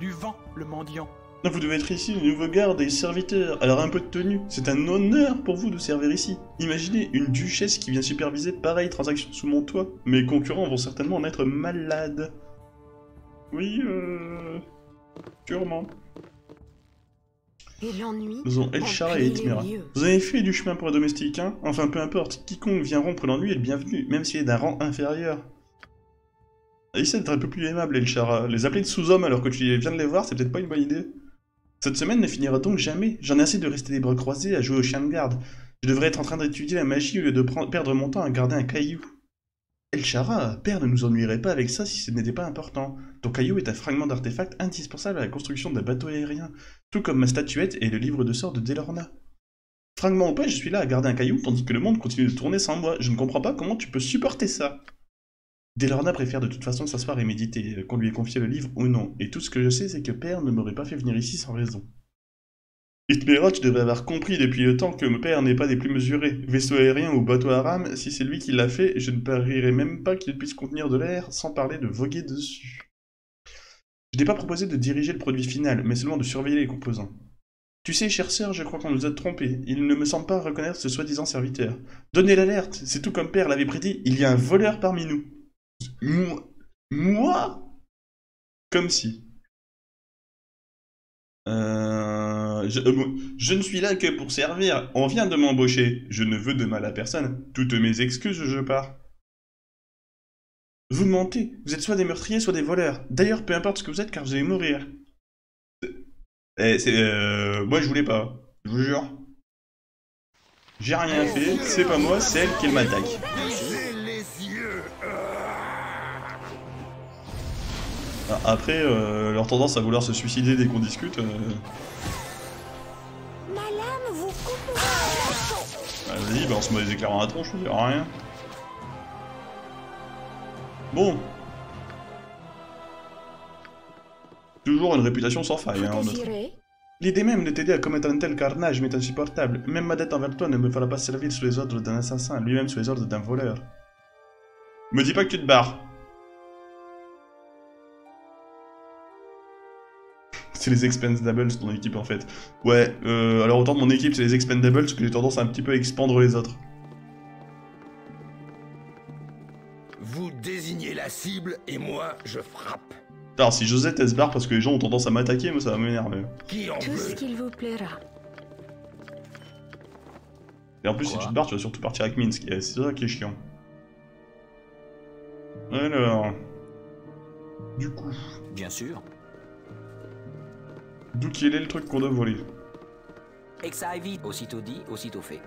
Du vent, le mendiant. Non, vous devez être ici, le nouveau garde et serviteur. Alors un peu de tenue. C'est un honneur pour vous de servir ici. Imaginez une duchesse qui vient superviser pareille transaction sous mon toit. Mes concurrents vont certainement en être malades. Oui, euh... Sûrement. Et l'ennui. Nous avons Elchara et. Vous avez fait du chemin pour un domestique, hein? Enfin, peu importe. Quiconque vient rompre l'ennui est le bienvenu, même s'il est d'un rang inférieur. Essaie d'être un peu plus aimable, Elchara. Les appeler de sous-hommes alors que tu viens de les voir, c'est peut-être pas une bonne idée. Cette semaine ne finira donc jamais? J'en ai assez de rester les bras croisés à jouer au chien de garde. Je devrais être en train d'étudier la magie au lieu de perdre mon temps à garder un caillou. Elchara, père ne nous ennuierait pas avec ça si ce n'était pas important. Ton caillou est un fragment d'artefact indispensable à la construction d'un bateau aérien, tout comme ma statuette et le livre de sorts de Delorna. Fragment ou pas, je suis là à garder un caillou tandis que le monde continue de tourner sans moi. Je ne comprends pas comment tu peux supporter ça. Delorna préfère de toute façon s'asseoir et méditer, qu'on lui ait confié le livre ou non, et tout ce que je sais c'est que père ne m'aurait pas fait venir ici sans raison. Itmera, tu devrais avoir compris depuis le temps que mon père n'est pas des plus mesurés. Vaisseau aérien ou bateau à rame, si c'est lui qui l'a fait, je ne parierais même pas qu'il puisse contenir de l'air sans parler de voguer dessus. Je n'ai pas proposé de diriger le produit final, mais seulement de surveiller les composants. Tu sais, chère sœur, je crois qu'on nous a trompés. Il ne me semble pas reconnaître ce soi-disant serviteur. Donnez l'alerte, c'est tout comme père l'avait prédit, il y a un voleur parmi nous. Moi Moi? Comme si. Euh, je, euh, je ne suis là que pour servir. On vient de m'embaucher. Je ne veux de mal à personne. Toutes mes excuses, je pars. Vous mentez. Vous êtes soit des meurtriers, soit des voleurs. D'ailleurs, peu importe ce que vous êtes, car vous allez mourir. Eh, c'est, euh, moi, je voulais pas. Je vous jure. J'ai rien fait. C'est pas moi, c'est elle qui m'attaque. Après, euh, leur tendance à vouloir se suicider dès qu'on discute. euh, vous coupe. bah, Vas-y, balance-moi des éclairs dans la tronche, je veux rien. Bon. Toujours une réputation sans faille, hein, notre- L'idée même de t'aider à commettre un tel carnage m'est insupportable. Même ma dette envers toi ne me fera pas servir sous les ordres d'un assassin, lui-même sous les ordres d'un voleur. Me dis pas que tu te barres. C'est les Expendables, ton équipe en fait. Ouais, euh, alors autant mon équipe c'est les Expendables que j'ai tendance à un petit peu expandre les autres. Vous désignez la cible et moi je frappe. Alors si Josette elle se barre parce que les gens ont tendance à m'attaquer, moi ça va m'énerver. Qui en Tout ce qu'il vous plaira. Et en plus, Quoi si tu te barres, tu vas surtout partir avec Minsk. et C'est ça qui est chiant. Alors. Du coup. Bien sûr. D'où quel est le truc qu'on doit voler Et que ça aille vite. Aussitôt dit, aussitôt fait.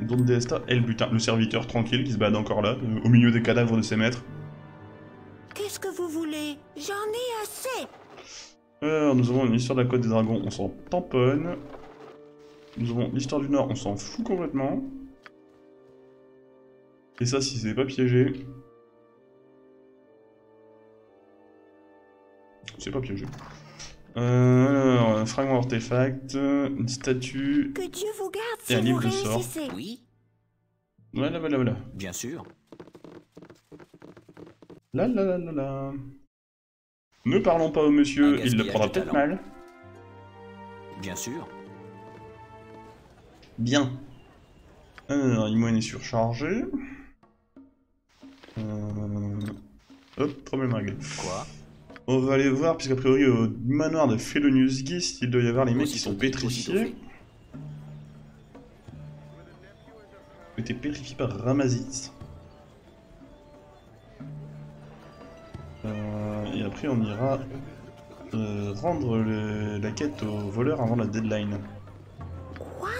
Don Desta et le butin, le serviteur tranquille qui se balade encore là, euh, au milieu des cadavres de ses maîtres. Qu'est-ce que vous voulez? J'en ai assez. Alors, nous avons une histoire de la côte des dragons, on s'en tamponne. Nous avons l'histoire du Nord, on s'en fout complètement. Et ça, si c'est pas piégé. C'est pas piégé. Euh, alors, un fragment artefact, une statue. Que Dieu vous garde Et si un vous livre de sorts. réussissez. Oui, Voilà, voilà, voilà. bien sûr. La la la la la. Ne parlons pas au monsieur, il le prendra peut-être mal. Bien sûr. Bien. Alors, Imoine est surchargé. Euh... Hop, problème réglé. Quoi? On va aller voir, puisqu'a priori au manoir de Felonius Gist, il doit y avoir les mecs qui sont pétrifiés. Ils ont été pétrifiés par Ramazis. Euh, et après on ira euh, rendre le- la quête aux voleurs avant la deadline. Quoi?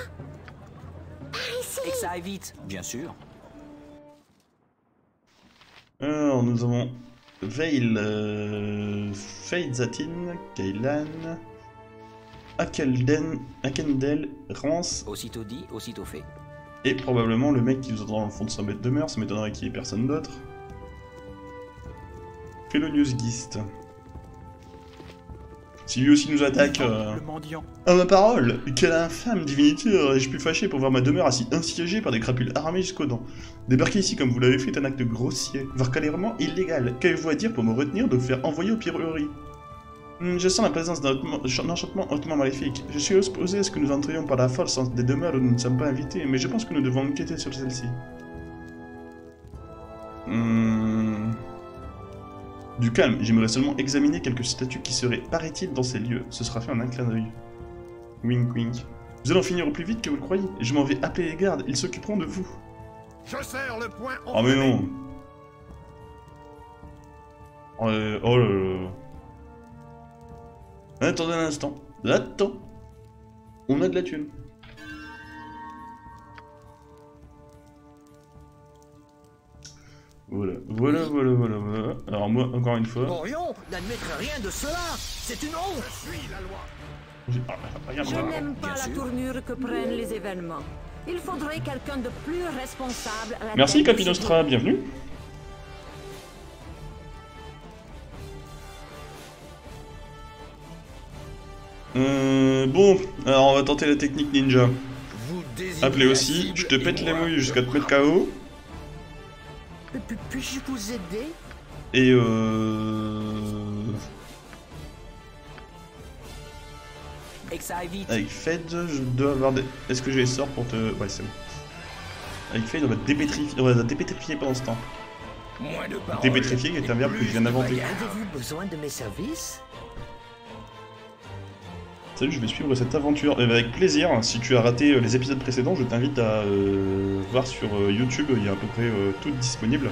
Par ici Et que ça aille vite Bien sûr. Alors nous avons Veil, euh, Kailan, Akelden, Akendel, Rance Aussitôt dit, aussitôt fait. et probablement le mec qui nous attend dans le fond de sa bête de mer, ça m'étonnerait qu'il y ait personne d'autre. Felonius Gist. Si lui aussi nous attaque... euh, Le mendiant. À ma parole Quelle infâme divinité aurais-je pu fâcher pour voir ma demeure ainsi assiégée par des crapules armées jusqu'aux dents Débarquer ici comme vous l'avez fait est un acte grossier, voire carrément illégal. Qu'avez-vous à dire pour me retenir de vous faire envoyer aux pierreries Hmm, Je sens la présence d'un enchantement hautement maléfique. Je suis opposé à ce que nous entrions par la force dans des demeures où nous ne sommes pas invités, mais je pense que nous devons enquêter sur celle-ci. Hmm... Du calme, j'aimerais seulement examiner quelques statues qui seraient, paraît-il, dans ces lieux. Ce sera fait en un clin d'œil. Wink wink. Nous allons finir au plus vite que vous le croyez. Je m'en vais appeler les gardes, ils s'occuperont de vous. Je serre le point Oh mais non Oh, euh, oh là là. Attendez un instant. Attends. On a de la thune. Voilà, voilà, voilà, voilà, voilà. Alors moi, encore une fois... Orion n'admettrait rien de cela C'est une honte Je suis la loi. j'ai- ah, regarde, Je voilà. n'aime pas la tournure que prennent les événements. Il faudrait quelqu'un de plus responsable à la Merci Capinostra, bienvenue. Euh, bon, alors on va tenter la technique ninja. La aussi, je te pète les mouilles je jusqu'à te mettre. KO. Puis-je vous aider? Et euh... Et que ça aille vite. Avec Fed, je dois avoir des... Est-ce que j'ai les sorts pour te... Ouais, c'est bon. Avec Fed, on va te dépétrifier, on va dépétrifier pendant ce temps. Moins de. Dépétrifier qui est un verbe que je viens d'inventer. Avez-vous besoin de mes services? Salut, je vais suivre cette aventure et avec plaisir. Si tu as raté euh, les épisodes précédents, je t'invite à euh, voir sur euh, YouTube, il y a à peu près euh, tout disponible.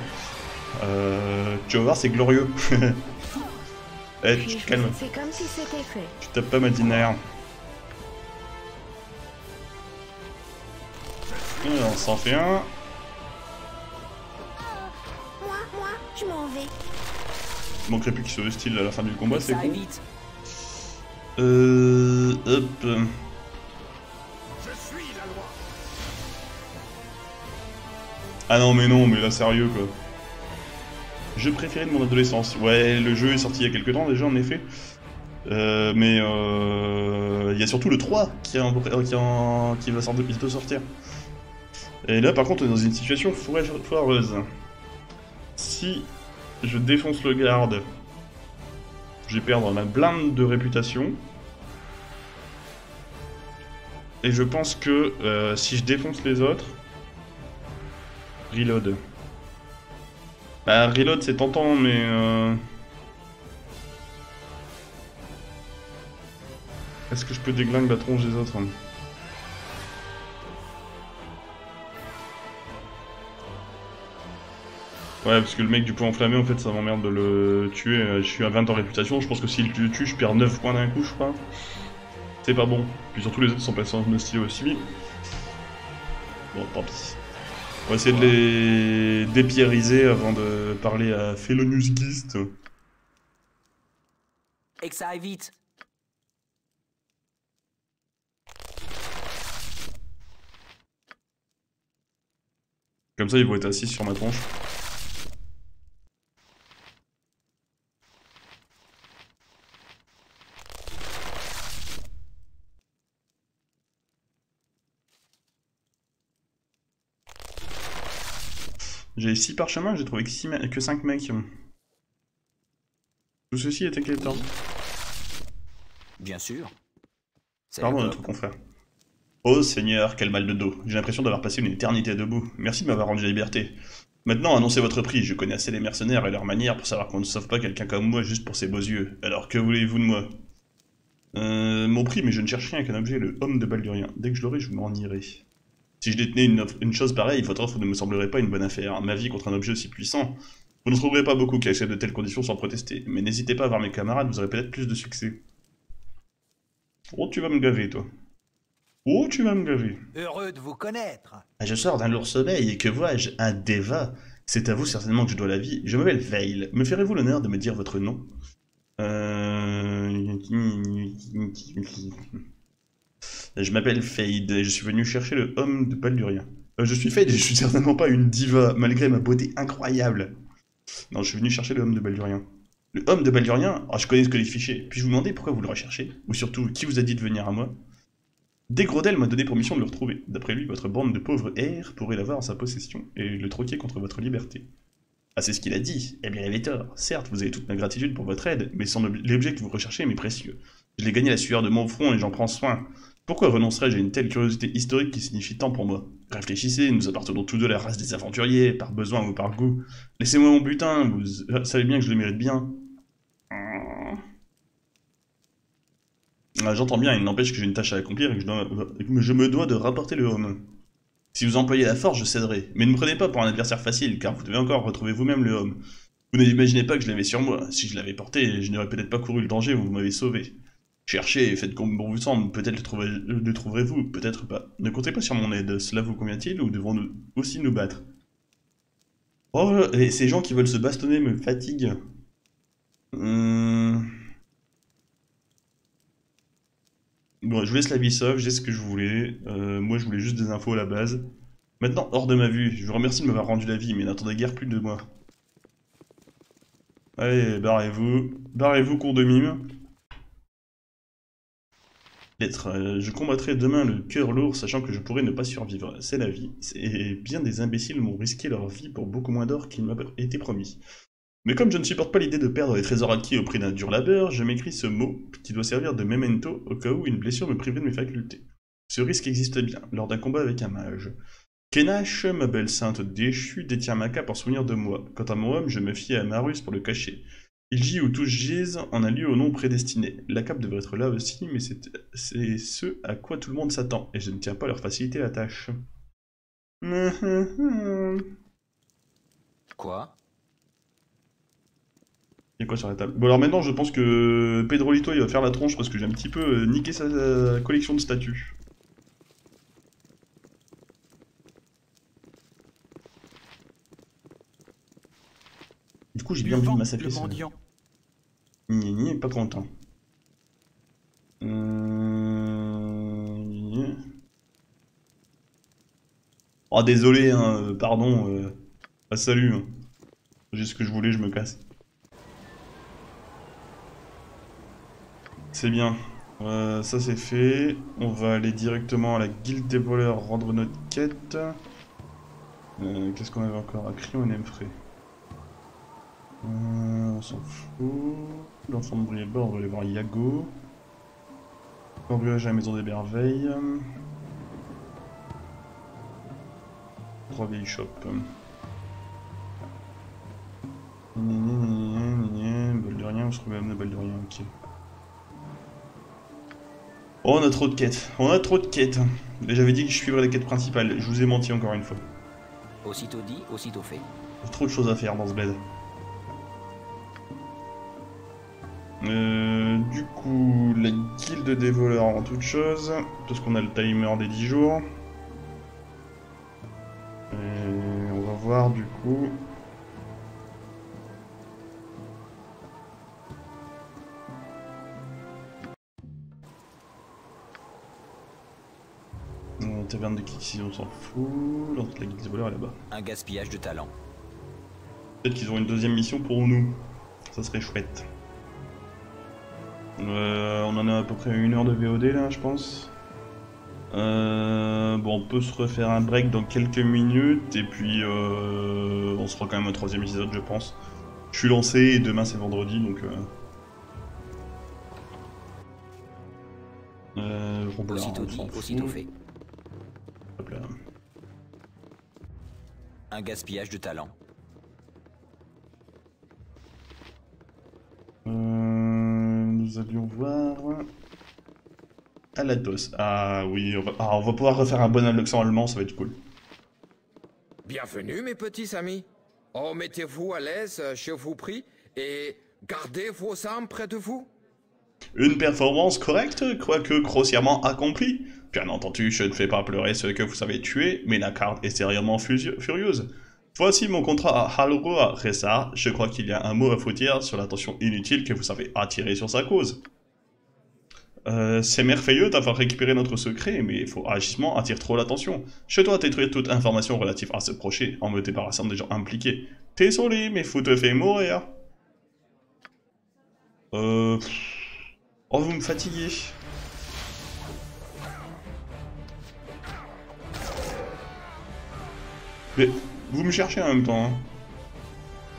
Euh, tu vas voir, c'est glorieux. [laughs] eh, tu te calmes, C'est comme si c'était fait. tu tapes pas ma. Alors, on s'en fait un. Moi, moi, je m'en vais. Il manquerait plus qu'il soit hostile à la fin du combat, c'est cool. vite. Euh. Hop. Je. Ah non, mais non, mais là, sérieux quoi. Jeu préféré de mon adolescence. Ouais, le jeu est sorti il y a quelques temps déjà, en effet. Euh, mais euh, il y a surtout le 3 qui, est en- qui, qui va sortir- sortir. Et là, par contre, on est dans une situation foire- foireuse. Si je défonce le garde, je vais perdre ma blinde de réputation. Et je pense que euh, si je défonce les autres, Reload. Bah, reload c'est tentant, mais. Euh... Est-ce que je peux déglinguer la tronche des autres hein? Ouais, parce que le mec du point enflammé, en fait, ça m'emmerde de le tuer. Euh, Je suis à 20 en réputation, je pense que s'il le tue, je perds 9 points d'un coup, je crois. C'est pas bon. Puis surtout, les autres sont passés en hostile aussi. Bon, tant pis. On va essayer de les dépierriser avant de parler à Felonius Gist. Et que ça aille vite. Comme ça, ils vont être assis sur ma tronche. J'ai 6 parchemins, j'ai trouvé que, me- que 5 mecs. Tout ceci quel temps? Bien sûr. C'est Pardon, notre confrère. Oh Seigneur, quel mal de dos. J'ai l'impression d'avoir passé une éternité debout. Merci de m'avoir rendu la liberté. Maintenant, annoncez votre prix. Je connais assez les mercenaires et leurs manières pour savoir qu'on ne sauve pas quelqu'un comme moi juste pour ses beaux yeux. Alors, que voulez-vous de moi? Euh... Mon prix, mais je ne cherche rien qu'un objet, le homme de Baldurien. Dès que je l'aurai, je m'en irai. Si je détenais une, chose pareille, votre offre ne me semblerait pas une bonne affaire. Ma vie contre un objet aussi puissant. Vous ne trouverez pas beaucoup qui acceptent de telles conditions sans protester. Mais n'hésitez pas à voir mes camarades, vous aurez peut-être plus de succès. Oh, tu vas me gaver, toi. Oh, tu vas me gaver. Heureux de vous connaître. Ah, Je sors d'un lourd sommeil et que vois-je? Un Deva C'est à vous certainement que je dois la vie. Je m'appelle Veil. Me ferez-vous l'honneur de me dire votre nom? Euh... Je m'appelle Fade je suis venu chercher le homme de Baldurien. Euh, je suis Fade et je suis certainement pas une diva, malgré ma beauté incroyable. Non, je suis venu chercher le homme de Baldurien. Le homme de Baldurien Ah, je connais ce que les fichiers. Puis-je vous demander pourquoi vous le recherchez Ou surtout, qui vous a dit de venir à moi? Dégrodel m'a donné pour mission de le retrouver. D'après lui, votre bande de pauvres airs pourrait l'avoir en sa possession et le troquer contre votre liberté. Ah, c'est ce qu'il a dit. Eh bien, il avait tort. Certes, vous avez toute ma gratitude pour votre aide, mais l'objet que vous recherchez m'est précieux. Je l'ai gagné à la sueur de mon front et j'en prends soin. Pourquoi renoncerais-je à une telle curiosité historique qui signifie tant pour moi? Réfléchissez, nous appartenons tous deux à la race des aventuriers, par besoin ou par goût. Laissez-moi mon butin, vous savez bien que je le mérite bien. Ah, J'entends bien, il n'empêche que j'ai une tâche à accomplir et que je, dois- je me dois de rapporter le homme. Si vous employez la force, je céderai. Mais ne me prenez pas pour un adversaire facile, car vous devez encore retrouver vous-même le homme. Vous n'imaginez pas que je l'avais sur moi. Si je l'avais porté, je n'aurais peut-être pas couru le danger où vous m'avez sauvé. Cherchez faites comme bon vous semble, peut-être le, trouver- le trouverez-vous, peut-être pas. Ne comptez pas sur mon aide, cela vous convient-il ou devons-nous aussi nous battre? Oh, et ces gens qui veulent se bastonner me fatiguent. Hum... Bon, je vous laisse la vie sauve, j'ai ce que je voulais. Euh, moi, je voulais juste des infos à la base. Maintenant, hors de ma vue, je vous remercie de m'avoir rendu la vie, mais n'attendez guère plus de moi. Allez, barrez-vous. Barrez-vous, cours de mime. Euh, je combattrai demain le cœur lourd, sachant que je pourrais ne pas survivre. C'est la vie. Et bien des imbéciles m'ont risqué leur vie pour beaucoup moins d'or qu'il m'a été promis. Mais comme je ne supporte pas l'idée de perdre les trésors acquis au prix d'un dur labeur, je m'écris ce mot qui doit servir de memento au cas où une blessure me priverait de mes facultés. Ce risque existe bien, lors d'un combat avec un mage. Kenash, ma belle sainte déchue, détient ma cape en souvenir de moi. Quant à mon homme, je me fie à Marus pour le cacher. Il gît où tous gisent, en un lieu au nom prédestiné. La cape devrait être là aussi, mais c'est ce à quoi tout le monde s'attend, et je ne tiens pas à leur faciliter la tâche. [laughs] Quoi? Il y a quoi sur la table? Bon alors maintenant je pense que Pedrolito il va faire la tronche parce que j'ai un petit peu euh, niqué sa collection de statues. Du coup j'ai bien envie de massacrer ce... mendiant. Gna gna, pas content. Euh... Oh désolé, hein, euh, pardon. Euh... Ah, salut. hein. J'ai ce que je voulais, je me casse. C'est bien. Euh, ça c'est fait. On va aller directement à la guilde des voleurs rendre notre quête. Euh, Qu'est-ce qu'on avait encore? À Crion et Nemfrey. Euh, on s'en fout. L'enfant de Brielbord, on va aller voir Yago. Cambriolage à la maison des merveilles. Trois vieilles shops. Baldurien, je trouve même de Baldurien, ok. Oh, on a trop de quêtes. On a trop de quêtes. J'avais dit que je suivrais les quêtes principales. Je vous ai menti encore une fois. Aussitôt dit, aussitôt fait. J'ai trop de choses à faire dans ce bled. Euh, du coup, la guilde des voleurs en toute chose, parce qu'on a le timer des 10 jours. Et on va voir du coup. Euh, Taverne de Kixi, on s'en fout. La guilde des voleurs est là-bas. Un gaspillage de talent. Peut-être qu'ils auront une deuxième mission pour nous. Ça serait chouette. Euh, on en a à peu près une heure de VOD là, je pense. Euh, bon, on peut se refaire un break dans quelques minutes et puis euh, on se fera quand même un troisième épisode, je pense. Je suis lancé et demain c'est vendredi donc. Euh... Aussitôt dit, aussitôt fait. Hop là. Un gaspillage de talent. Nous allions voir. Alatos. Ah oui, on va, ah, on va pouvoir refaire un bon accent allemand, ça va être cool. Bienvenue, mes petits amis. Oh, mettez-vous à l'aise, euh, je vous prie, et gardez vos armes près de vous. Une performance correcte, quoique grossièrement accomplie. Bien entendu, je ne fais pas pleurer ceux que vous savez tuer, mais la carte est sérieusement furieuse. Voici mon contrat à Halroa Ressa. Je crois qu'il y a un mot à faut dire sur l'attention inutile que vous avez attirée sur sa cause. Euh, c'est merveilleux d'avoir récupéré notre secret, mais vos agissements attirent trop l'attention. Je dois détruire toute information relative à ce projet en me débarrassant des gens impliqués. Désolé, mais vous devez mourir. Euh... Oh, vous me fatiguez. Mais vous me cherchez en même temps. hein.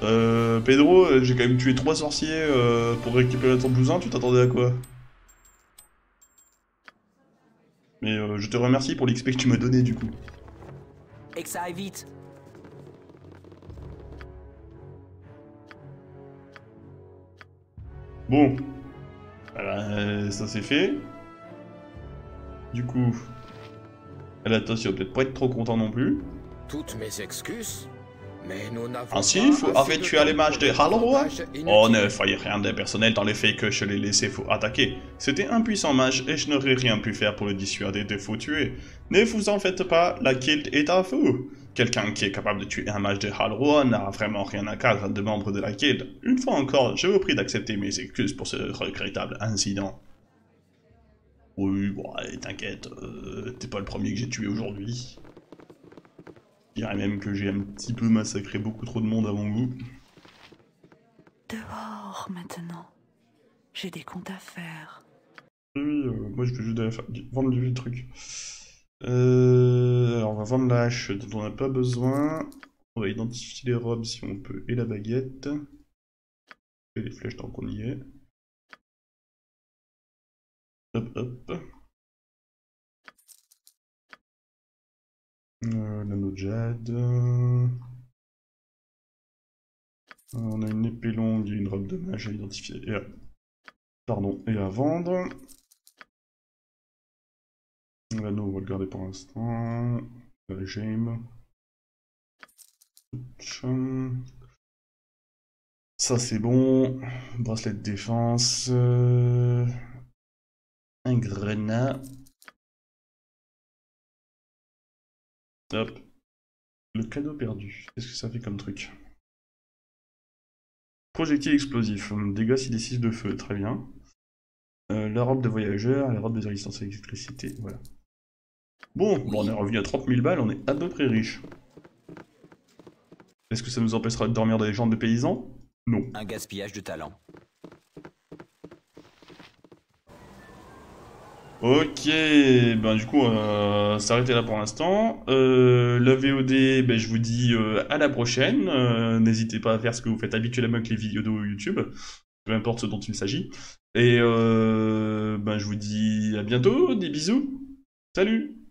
Euh, Pedro, euh, j'ai quand même tué trois sorciers euh, pour récupérer ton blousin, tu t'attendais à quoi? Mais euh, je te remercie pour l'XP que tu m'as donné du coup. Et que ça aille vite. Bon. Voilà, ça c'est fait. Du coup, Alatos, il va peut-être pas être trop content non plus. Toutes mes excuses, mais nous n'avons Ainsi, pas vous avez tué temps l'image de Halroa. Oh, ne voyez rien de personnel dans le fait que je l'ai laissé vous attaquer. C'était un puissant mage et je n'aurais rien pu faire pour le dissuader de vous tuer. Ne vous en faites pas, la guilde est à vous. Quelqu'un qui est capable de tuer un mage de Halroa n'a vraiment rien à craindre de membres de la guilde. Une fois encore, je vous prie d'accepter mes excuses pour ce regrettable incident. Oui, bon, t'inquiète, euh, t'es pas le premier que j'ai tué aujourd'hui. Je dirais même que j'ai un petit peu massacré beaucoup trop de monde mon goût. Dehors maintenant. J'ai des comptes à faire. Oui, euh, moi je veux juste faire- vendre du truc. Euh, alors on va vendre la hache dont on n'a pas besoin. On va identifier les robes si on peut et la baguette. Et les flèches tant qu'on y est. Hop hop. Euh, jade. Euh, On a une épée longue et une robe de mage à identifier. Et à... Pardon, et à vendre. L'anneau, on va le garder pour l'instant. La gemme. Tcham. Ça c'est bon. Bracelet de défense. euh, Un grenat. Le cadeau perdu. Qu'est-ce que ça fait comme truc Projectile explosif. Hum, Dégâts si des 6 de feu. Très bien. Euh, la robe de voyageur, la robe de résistance à l'électricité. Voilà. Bon, bon, on est revenu à 30 000 balles, on est à peu près riche. Est-ce que ça nous empêchera de dormir dans les jambes de paysans? Non. Un gaspillage de talent. Ok, ben du coup, va s'arrêter là pour l'instant. Euh, la VOD, ben, je vous dis euh, à la prochaine. Euh, N'hésitez pas à faire ce que vous faites habituellement avec les vidéos de YouTube, peu importe ce dont il s'agit. Et euh, ben, je vous dis à bientôt, des bisous. Salut